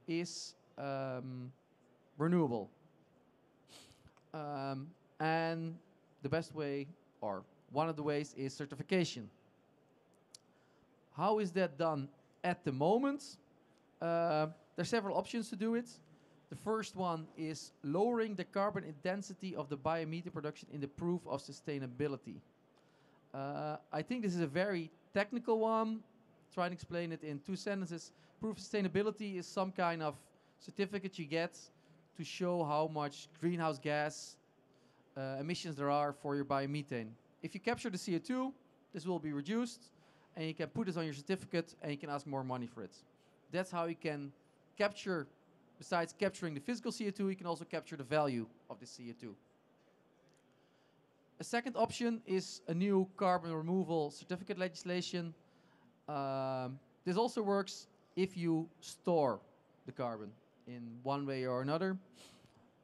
[SPEAKER 5] is um, renewable. Um, and the best way, or one of the ways, is certification. How is that done at the moment? Uh, there are several options to do it. The first one is lowering the carbon intensity of the biomethane production in the proof of sustainability. Uh, I think this is a very technical one. Try and explain it in two sentences. Proof of sustainability is some kind of certificate you get to show how much greenhouse gas uh, emissions there are for your biomethane. If you capture the CO2, this will be reduced, and you can put this on your certificate, and you can ask more money for it. That's how you can capture, besides capturing the physical CO2, you can also capture the value of the CO2. A second option is a new carbon removal certificate legislation. Um, this also works if you store the carbon in one way or another.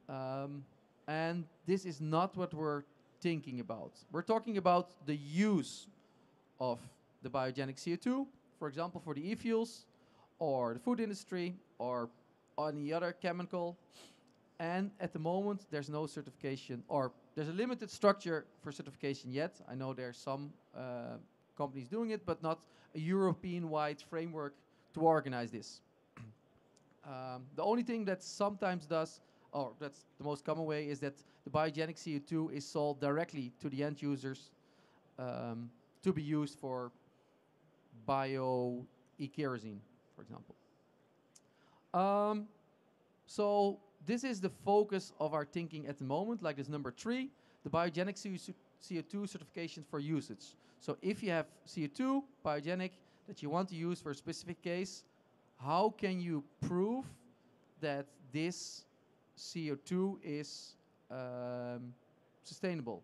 [SPEAKER 5] Um, and this is not what we're thinking about. We're talking about the use of the biogenic CO2, for example, for the e-fuels or the food industry or any other chemical. And at the moment, there's no certification or there's a limited structure for certification yet. I know there are some uh, companies doing it, but not a European-wide framework to organize this. [CLEARS THROAT] um, the only thing that sometimes does, or that's the most common way, is that the biogenic CO2 is sold directly to the end users um, to be used for bio e-kerosene, for example. Um, so this is the focus of our thinking at the moment, like this number three, the biogenic CO2 certification for usage. So if you have CO2, biogenic, that you want to use for a specific case, how can you prove that this CO2 is um, sustainable?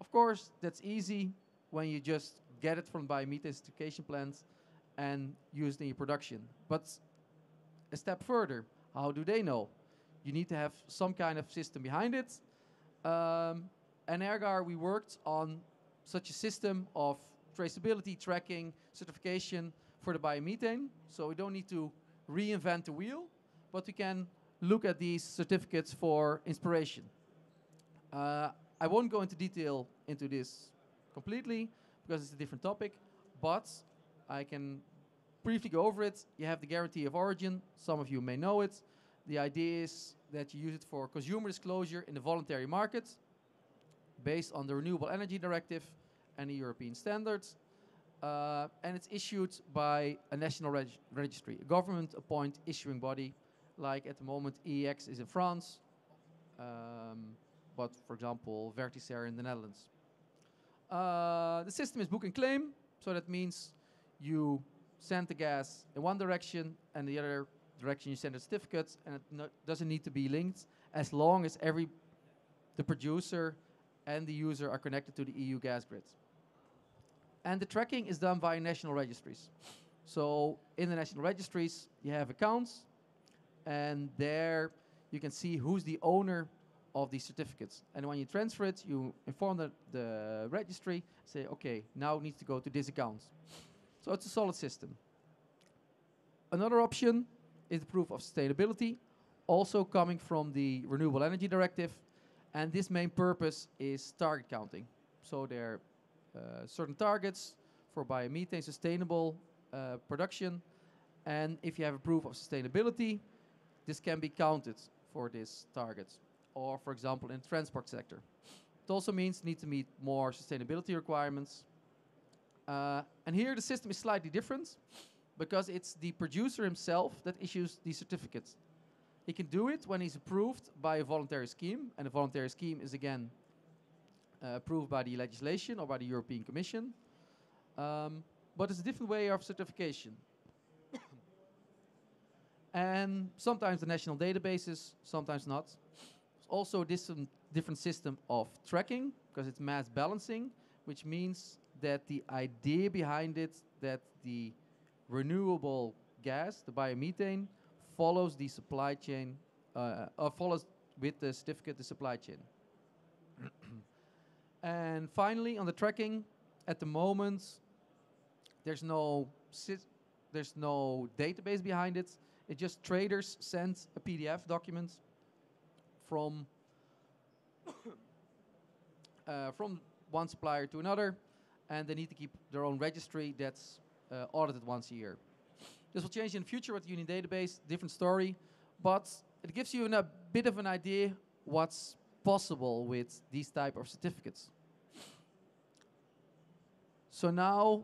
[SPEAKER 5] Of course, that's easy when you just get it from biomethane plants and use it in your production. But a step further, how do they know? You need to have some kind of system behind it. Um, and ERGaR, we worked on such a system of traceability, tracking, certification for the biomethane. So we don't need to reinvent the wheel, but we can look at these certificates for inspiration. Uh, I won't go into detail into this completely because it's a different topic, but I can briefly go over it. You have the guarantee of origin. Some of you may know it. The idea is that you use it for consumer disclosure in the voluntary market based on the Renewable Energy Directive and the European standards. Uh, and it's issued by a national reg registry, a government appointed issuing body, like at the moment EEX is in France, um, but for example, Vertisair in the Netherlands. Uh, the system is book and claim, so that means you send the gas in one direction and the other direction you send the certificates, and it no doesn't need to be linked as long as every the producer and the user are connected to the EU gas grid. And the tracking is done by national registries. So in the national registries, you have accounts, and there you can see who's the owner of these certificates. And when you transfer it, you inform the, the registry, say, okay, now it needs to go to this account. So it's a solid system. Another option is the proof of sustainability, also coming from the Renewable Energy Directive. And this main purpose is target counting. So there are uh, certain targets for biomethane sustainable uh, production. And if you have a proof of sustainability, this can be counted for this target. Or, for example, in transport sector. It also means need to meet more sustainability requirements. Uh, and here the system is slightly different because it's the producer himself that issues the certificates. He can do it when he's approved by a voluntary scheme, and a voluntary scheme is again uh, approved by the legislation or by the European Commission. Um, but it's a different way of certification. And sometimes the national databases, sometimes not. Also this different system of tracking because it's mass balancing, which means that the idea behind it that the renewable gas, the biomethane, follows the supply chain, uh, uh, follows with the certificate the supply chain. [CLEARS THROAT] and finally, on the tracking, at the moment, there's no there's no database behind it. It just traders send a PDF document from [COUGHS] uh, from one supplier to another, and they need to keep their own registry that's uh, audited once a year. This will change in the future with the Union Database, different story, but it gives you a bit of an idea what's possible with these type of certificates. So now,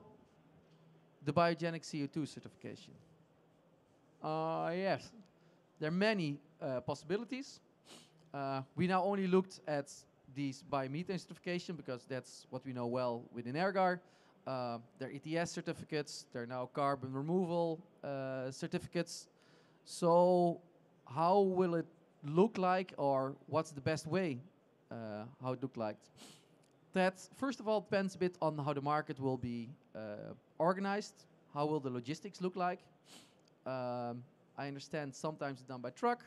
[SPEAKER 5] the biogenic CO2 certification. Uh, yes, there are many uh, possibilities. Uh, we now only looked at these biomethane certification because that's what we know well within ERGaR. Uh, their ETS certificates, they're now carbon removal uh, certificates. So how will it look like or what's the best way uh, how it look like? That first of all depends a bit on how the market will be uh, organized. How will the logistics look like? Um, I understand sometimes it's done by truck.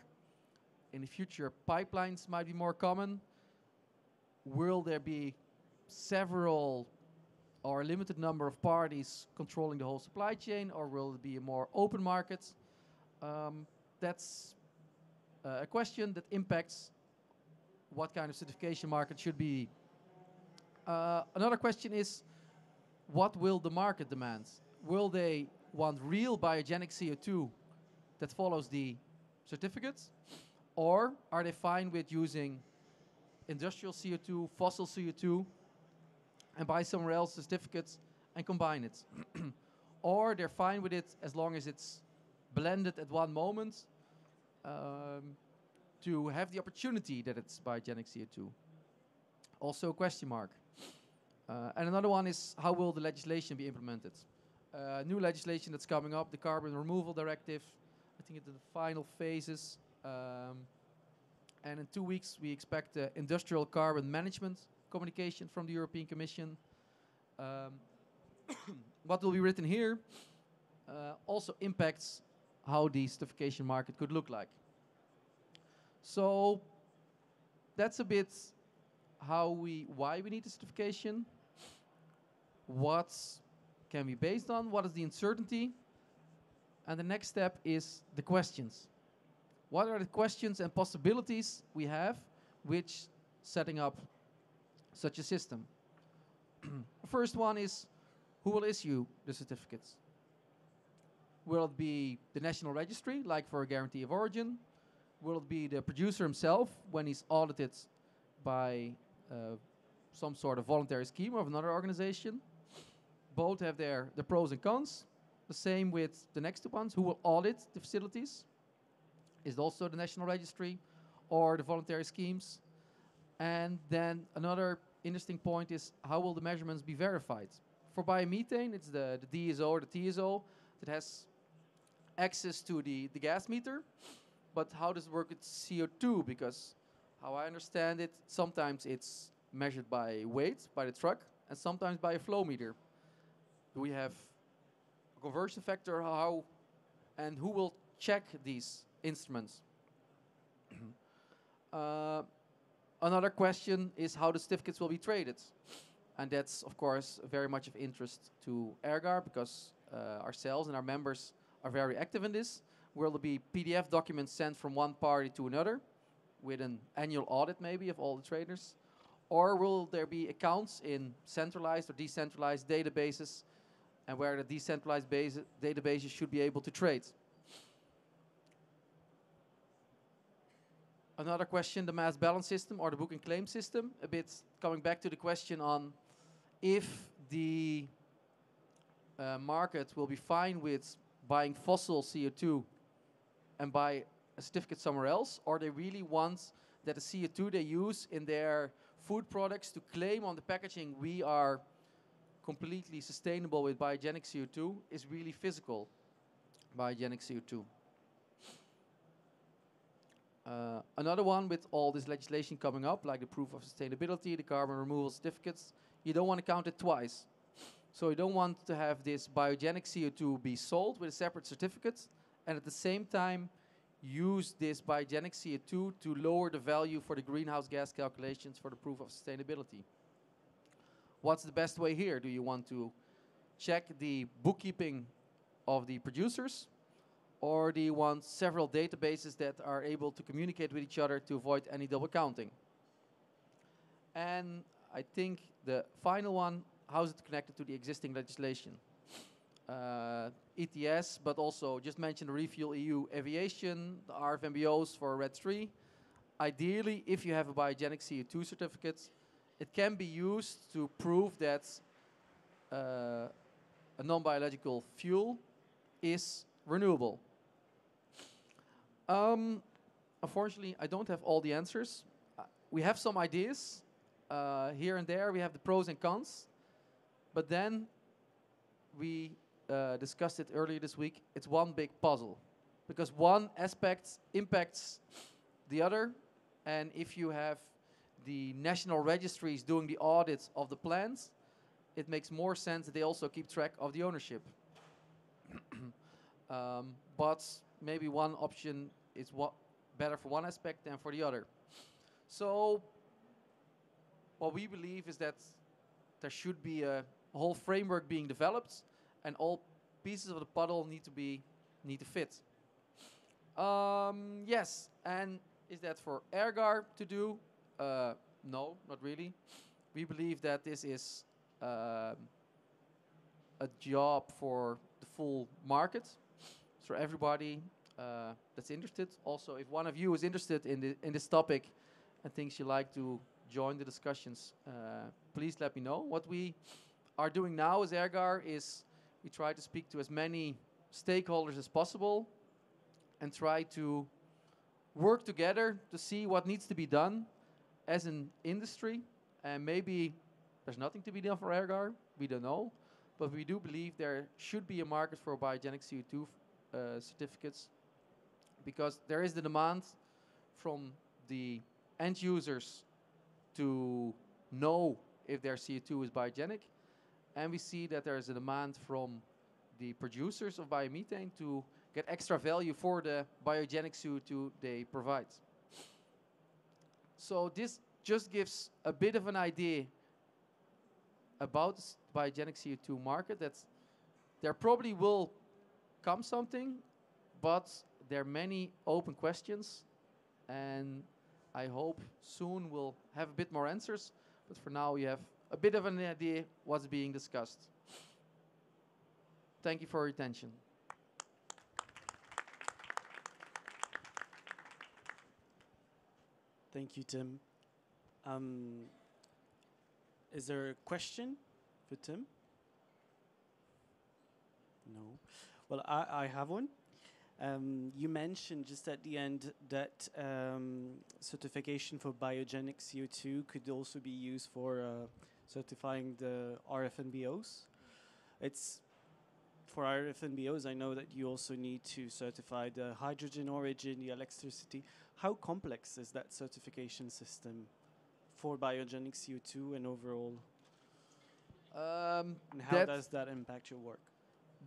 [SPEAKER 5] In the future, pipelines might be more common. Will there be several or a limited number of parties controlling the whole supply chain, or will it be a more open market? Um, that's uh, a question that impacts what kind of certification market should be. Uh, another question is, what will the market demand? Will they want real biogenic CO2 that follows the certificates? Or are they fine with using industrial CO2, fossil CO2, and buy somewhere else certificates and combine it? [CLEARS THROAT] or they're fine with it as long as it's blended at one moment um, to have the opportunity that it's biogenic CO2. Also a question mark. Uh, and another one is how will the legislation be implemented? Uh, new legislation that's coming up, the Carbon Removal Directive. I think it's in the final phases. Um, and in two weeks, we expect the industrial carbon management communication from the European Commission. Um, [COUGHS] what will be written here uh, also impacts how the certification market could look like. So that's a bit how we why we need the certification, what can be based on, what is the uncertainty, and the next step is the questions. What are the questions and possibilities we have which setting up such a system? [CLEARS THROAT] first one is who will issue the certificates? Will it be the national registry, like for a guarantee of origin? Will it be the producer himself when he's audited by uh, some sort of voluntary scheme of another organization? Both have their, the pros and cons. The same with the next two ones. Who will audit the facilities? Is it also the national registry or the voluntary schemes? And then another interesting point is how will the measurements be verified? For biomethane, it's the, the DSO or the TSO that has access to the, the gas meter. But how does it work with CO2? Because how I understand it, sometimes it's measured by weight, by the truck, and sometimes by a flow meter. Do we have a conversion factor? How and who will check these instruments? [CLEARS THROAT] uh, another question is how the certificates will be traded. And that's, of course, very much of interest to ERGAR because uh, ourselves and our members are very active in this. Will there be PDF documents sent from one party to another with an annual audit maybe of all the traders? Or will there be accounts in centralized or decentralized databases and where the decentralized databases should be able to trade? Another question, the mass balance system or the book and claim system, a bit coming back to the question on if the uh, market will be fine with buying fossil CO2 and buy a certificate somewhere else, or they really want that the CO2 they use in their food products to claim on the packaging we are completely sustainable with biogenic CO2 is really physical biogenic CO2. Uh, another one with all this legislation coming up, like the proof of sustainability, the carbon removal certificates, you don't want to count it twice. So you don't want to have this biogenic CO2 be sold with a separate certificate and at the same time use this biogenic CO2 to lower the value for the greenhouse gas calculations for the proof of sustainability. What's the best way here? Do you want to check the bookkeeping of the producers or do you want several databases that are able to communicate with each other to avoid any double counting? And I think the final one how is it connected to the existing legislation? Uh, ETS, but also just mention the Refuel EU Aviation, the RFNBOs for RED III. Ideally, if you have a biogenic CO2 certificate, it can be used to prove that uh, a non-biological fuel is renewable. Um, unfortunately, I don't have all the answers. Uh, we have some ideas. Uh, here and there, we have the pros and cons. But then we uh, discussed it earlier this week. It's one big puzzle because one aspect impacts the other. And if you have the national registries doing the audits of the plans, it makes more sense that they also keep track of the ownership. [CLEARS THROAT] um, but maybe one option is what better for one aspect than for the other. So what we believe is that there should be a whole framework being developed and all pieces of the puzzle need to be need to fit. Um, yes, and is that for ERGaR to do? Uh, no, not really. We believe that this is um, a job for the full market, for everybody uh, that's interested. Also, if one of you is interested in, the, in this topic and thinks you'd like to join the discussions, uh, please let me know. What we are doing now as ERGaR is we try to speak to as many stakeholders as possible and try to work together to see what needs to be done as an industry. And maybe there's nothing to be done for ERGaR, we don't know. But we do believe there should be a market for biogenic CO2 uh, certificates because there is the demand from the end users to know if their CO2 is biogenic. And we see that there is a demand from the producers of biomethane to get extra value for the biogenic CO2 they provide. So this just gives a bit of an idea about the biogenic CO2 market. That there probably will come something, but there are many open questions, and I hope soon we'll have a bit more answers. But for now, you have a bit of an idea what's being discussed. Thank you for your attention.
[SPEAKER 1] Thank you, Tim. Um, is there a question for Tim? No. Well, I, I have one. Um, you mentioned just at the end that um, certification for biogenic CO2 could also be used for uh, certifying the RFNBOs. It's for RFNBOs, I know that you also need to certify the hydrogen origin, the electricity. How complex is that certification system for biogenic CO2 and overall?
[SPEAKER 5] Um,
[SPEAKER 1] And how does that impact your work?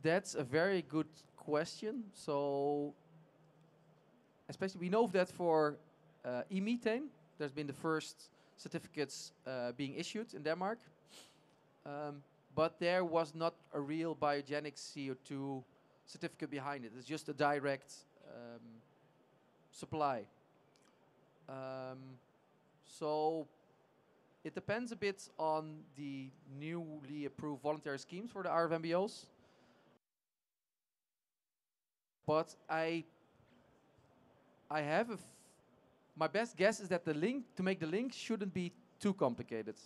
[SPEAKER 5] That's a very good question. So, especially we know that for uh, e-methane, there's been the first certificates uh, being issued in Denmark, um, but there was not a real biogenic CO2 certificate behind it. It's just a direct um, supply. Um, so it depends a bit on the newly approved voluntary schemes for the RFNBOs. But I I have a my best guess is that the link to make the link shouldn't be too complicated.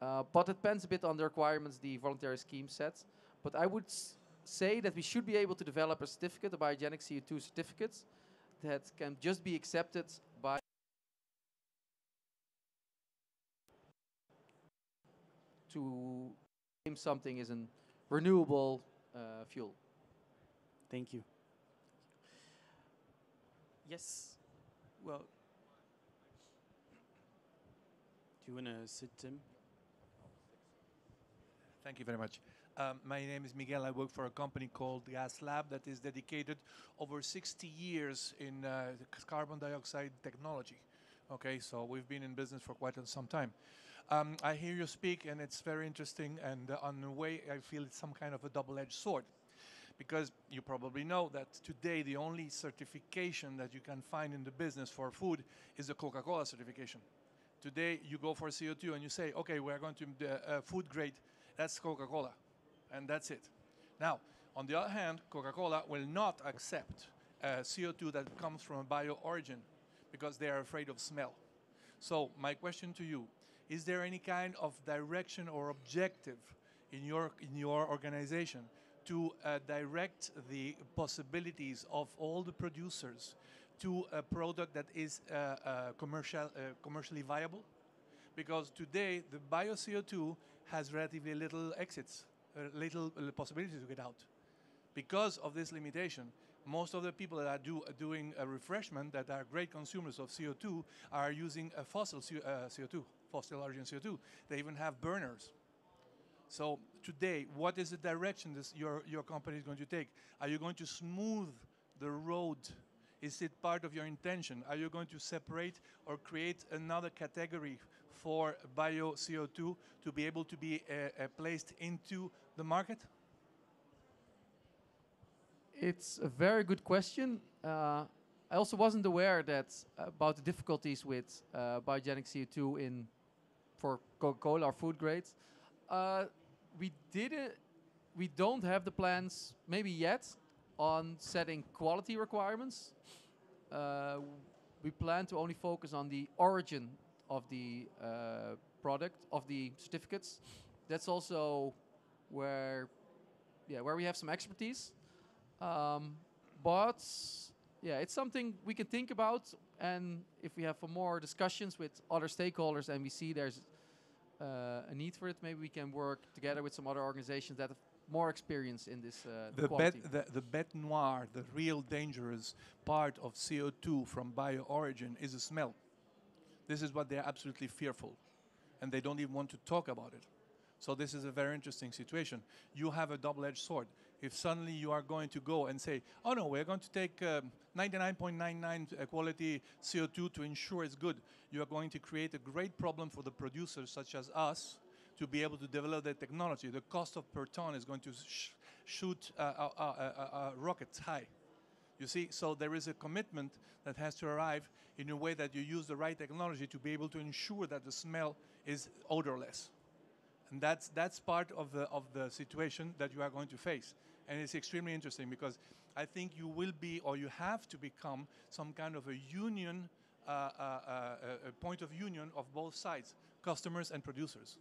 [SPEAKER 5] Uh, but it depends a bit on the requirements the voluntary scheme sets. But I would say that we should be able to develop a certificate, a biogenic CO2 certificate, that can just be accepted by to claim something as a renewable uh, fuel.
[SPEAKER 1] Thank you. Yes. Well, do you want to sit, Tim?
[SPEAKER 6] Thank you very much. Um, my name is Miguel. I work for a company called Gas Lab that is dedicated over 60 years in uh, carbon dioxide technology. Okay, so we've been in business for quite some time. Um, I hear you speak, and it's very interesting. And uh, on the way, I feel it's some kind of a double-edged sword, because you probably know that today the only certification that you can find in the business for food is the Coca-Cola certification. Today, you go for CO2 and you say, okay, we're going to the uh, food grade. That's Coca-Cola, and that's it. Now, on the other hand, Coca-Cola will not accept uh, CO2 that comes from a bio origin because they are afraid of smell. So my question to you, is there any kind of direction or objective in your, in your organization to uh, direct the possibilities of all the producers to a product that is uh, uh, commercial, uh, commercially viable? Because today the bio CO2 has relatively little exits, uh, little uh, possibilities to get out. Because of this limitation, most of the people that are do, doing a refreshment that are great consumers of CO2 are using a fossil CO, uh, CO2, fossil origin CO2. They even have burners. So today, what is the direction this, your, your company is going to take? Are you going to smooth the road? Is it part of your intention? Are you going to separate or create another category for bio CO2 to be able to be uh, uh, placed into the market?
[SPEAKER 5] It's a very good question. Uh, I also wasn't aware that about the difficulties with uh, biogenic CO2 in for Coca-Cola or food grades. Uh, we did it. We don't have the plans, maybe yet, on setting quality requirements. Uh, we plan to only focus on the origin of the uh, product of the certificates. That's also where, yeah, where we have some expertise. Um, but yeah, it's something we can think about, and if we have more discussions with other stakeholders and we see there's uh, a need for it, maybe we can work together with some other organizations that have more experience in this. Uh,
[SPEAKER 6] the, bet, the, the bête noire, the real dangerous part of CO2 from bio origin is a smell. This is what they're absolutely fearful, and they don't even want to talk about it. So this is a very interesting situation. You have a double-edged sword. If suddenly you are going to go and say, oh no, we're going to take 99.99 um, uh, quality CO2 to ensure it's good, you are going to create a great problem for the producers such as us to be able to develop that technology. The cost of per ton is going to sh shoot uh, uh, uh rockets high. You see, so there is a commitment that has to arrive in a way that you use the right technology to be able to ensure that the smell is odorless. And that's, that's part of the, of the situation that you are going to face. And it's extremely interesting because I think you will be, or you have to become, some kind of a union, uh, uh, uh, a point of union of both sides, customers and producers.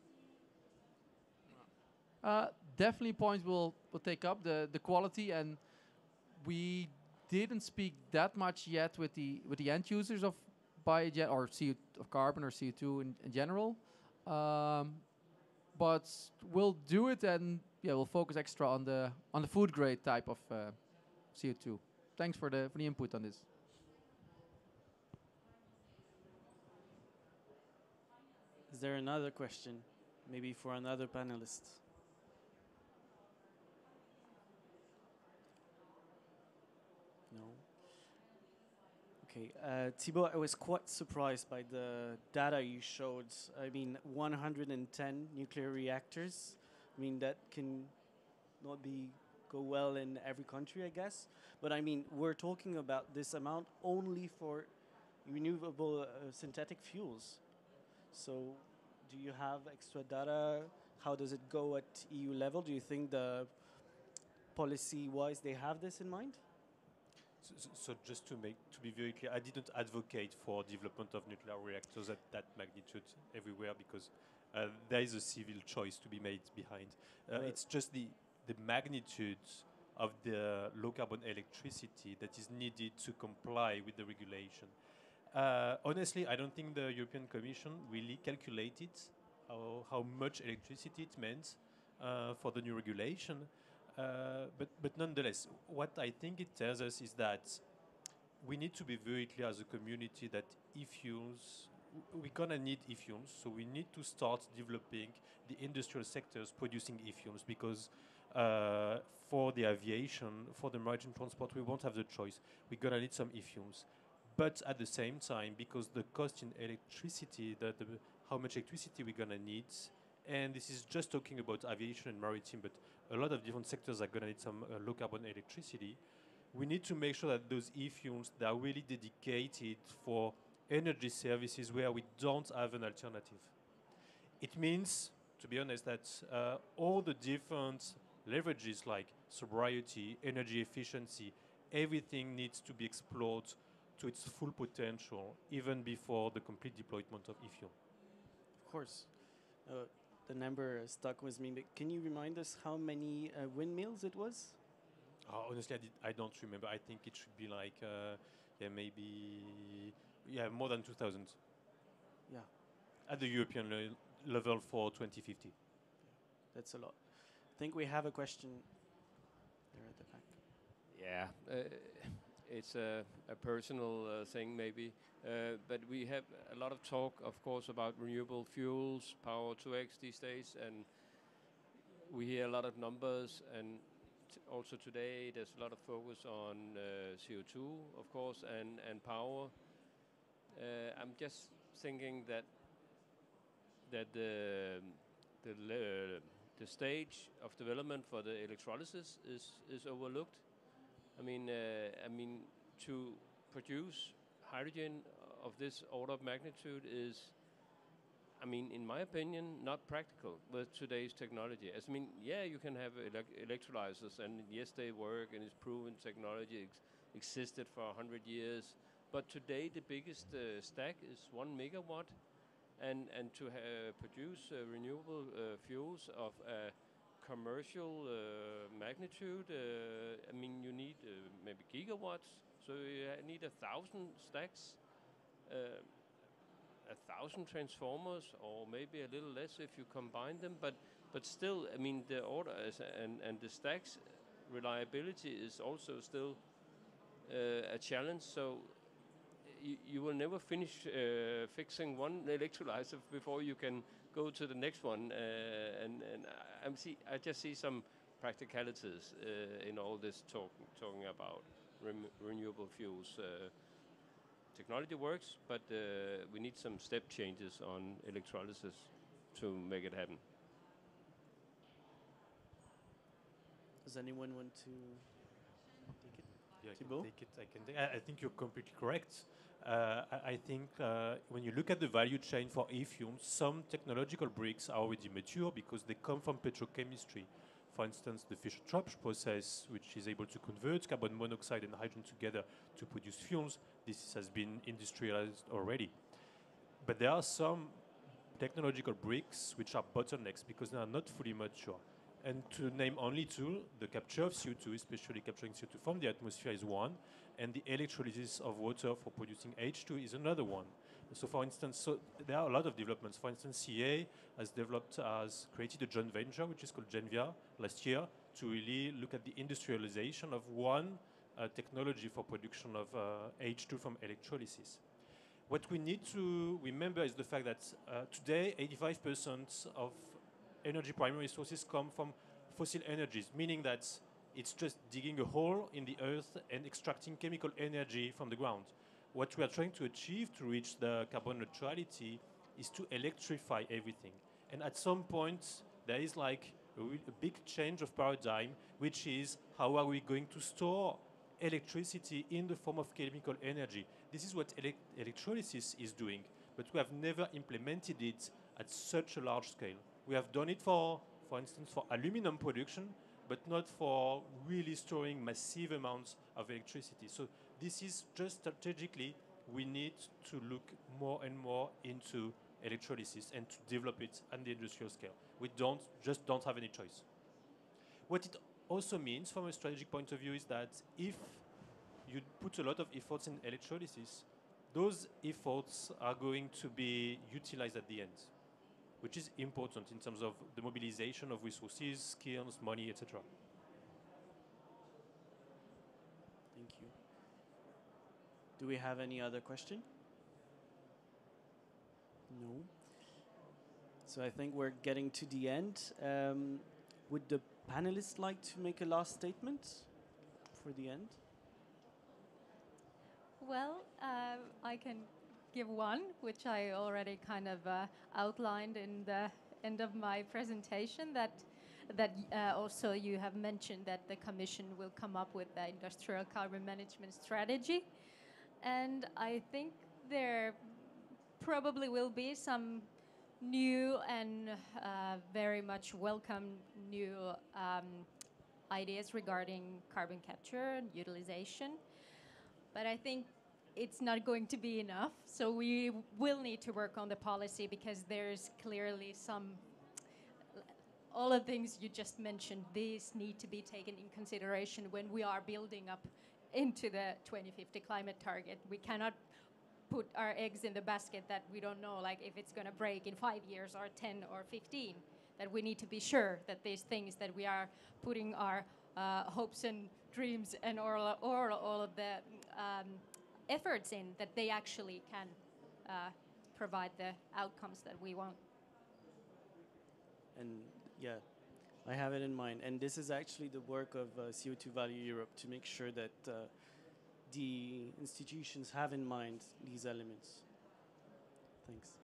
[SPEAKER 5] Uh, definitely point we'll, we'll take up, the, the quality. And we didn't speak that much yet with the, with the end users of biogen or CO of carbon or CO2 in, in general. Um, but we'll do it and yeah, we'll focus extra on the on the food grade type of uh, CO2. Thanks for the for the input on this.
[SPEAKER 1] Is there another question, maybe for another panelist? Okay, uh, Thibault, I was quite surprised by the data you showed. I mean, 110 nuclear reactors. I mean, that can not be go well in every country, I guess. But I mean, we're talking about this amount only for renewable uh, synthetic fuels. So, do you have extra data? How does it go at EU level? Do you think the policy-wise they have this in mind?
[SPEAKER 2] So, so, just to make to be very clear, I didn't advocate for development of nuclear reactors at that magnitude everywhere because uh, there is a civil choice to be made behind. Uh. It's just the the magnitude of the low carbon electricity that is needed to comply with the regulation. Uh, honestly, I don't think the European Commission really calculated how, how much electricity it meant uh, for the new regulation. Uh, but, but nonetheless, what I think it tells us is that we need to be very clear as a community that e-fuels, we're gonna need e-fuels, so we need to start developing the industrial sectors producing e-fuels because uh, for the aviation, for the maritime transport, we won't have the choice. We're gonna need some e-fuels. But at the same time, because the cost in electricity, the, the, how much electricity we're gonna need, and this is just talking about aviation and maritime, but a lot of different sectors are going to need some uh, low carbon electricity. We need to make sure that those e-fuels that are really dedicated for energy services where we don't have an alternative. It means, to be honest, that uh, all the different leverages like sobriety, energy efficiency, everything needs to be explored to its full potential even before the complete deployment of e-fuel.
[SPEAKER 1] Of course. Uh, the number stuck with me. But can you remind us how many uh, windmills it was?
[SPEAKER 2] Oh, honestly, I, did, I, don't remember. I think it should be like, uh, yeah, maybe, yeah, more than 2,000.
[SPEAKER 1] Yeah.
[SPEAKER 2] At the European le level for 2050.
[SPEAKER 1] That's a lot. I think we have a question there at the back.
[SPEAKER 7] Yeah. Uh, it's a, a personal uh, thing maybe, uh, but we have a lot of talk, of course, about renewable fuels, power to X these days, and we hear a lot of numbers. And also today there's a lot of focus on uh, CO2, of course, and and power. Uh, I'm just thinking that that the the le- the stage of development for the electrolysis is is overlooked. I mean, uh, I mean to produce hydrogen of this order of magnitude is I mean, in my opinion, not practical with today's technology. As I mean, yeah, you can have elec- electrolyzers, and yes, they work, and it's proven technology ex- existed for 100 years. But today, the biggest uh, stack is one megawatt, and and to produce uh, renewable uh, fuels of commercial uh, magnitude, I mean, you need maybe gigawatts. So you need a thousand stacks. Uh, a thousand transformers or maybe a little less if you combine them but but still i mean the order is and and the stacks reliability is also still uh, a challenge so you, will never finish uh, fixing one electrolyzer before you can go to the next one uh, and and I, I'm see I just see some practicalities uh, in all this talk talking about rem- renewable fuels uh, technology works, but uh, we need some step changes on electrolysis to make it happen.
[SPEAKER 1] Does anyone want to take it?
[SPEAKER 2] Yeah, I can take it. I can. Take, I, I think you're completely correct. Uh, I, I think uh, when you look at the value chain for e-fuels, some technological bricks are already mature because they come from petrochemistry. For instance, the Fischer-Tropsch process, which is able to convert carbon monoxide and hydrogen together to produce fuels, this has been industrialized already. But there are some technological bricks which are bottlenecks because they are not fully mature. And to name only two, the capture of CO2, especially capturing CO2 from the atmosphere, is one, and the electrolysis of water for producing H2 is another one. So, for instance, so there are a lot of developments. For instance, CEA has developed, has created a joint venture which is called Genvia last year to really look at the industrialization of one uh, technology for production of uh, H2 from electrolysis. What we need to remember is the fact that uh, today 85% of energy primary sources come from fossil energies, meaning that it's just digging a hole in the earth and extracting chemical energy from the ground. What we are trying to achieve to reach the carbon neutrality is to electrify everything. And at some point, there is like a, a big change of paradigm, which is how are we going to store electricity in the form of chemical energy? This is what elec electrolysis is doing, but we have never implemented it at such a large scale. We have done it for, for instance, for aluminum production, but not for really storing massive amounts of electricity. So this is just strategically, we need to look more and more into electrolysis and to develop it at the industrial scale. We don't just don't have any choice. What it also means from a strategic point of view is that if you put a lot of efforts in electrolysis, those efforts are going to be utilized at the end, which is important in terms of the mobilization of resources, skills, money, etc.
[SPEAKER 1] Thank you. Do we have any other question? No. So I think we're getting to the end. Um, would the panelists like to make a last statement for the end?
[SPEAKER 4] Well, uh, I can give one, which I already kind of uh, outlined in the end of my presentation. That that uh, also you have mentioned that the Commission will come up with the industrial carbon management strategy, and I think there probably will be some new and uh, very much welcome new um, ideas regarding carbon capture and utilization. But I think it's not going to be enough. So we will need to work on the policy because there's clearly some all the things you just mentioned, these need to be taken in consideration when we are building up into the 2050 climate target. We cannot put our eggs in the basket that we don't know, like if it's going to break in five years or 10 or 15. That we need to be sure that these things that we are putting our uh, hopes and dreams and all, all, all of the um, efforts in, that they actually can uh, provide the outcomes that we want.
[SPEAKER 1] And yeah, I have it in mind, and this is actually the work of uh, CO2 Value Europe to make sure that uh, the institutions have in mind these elements. Thanks.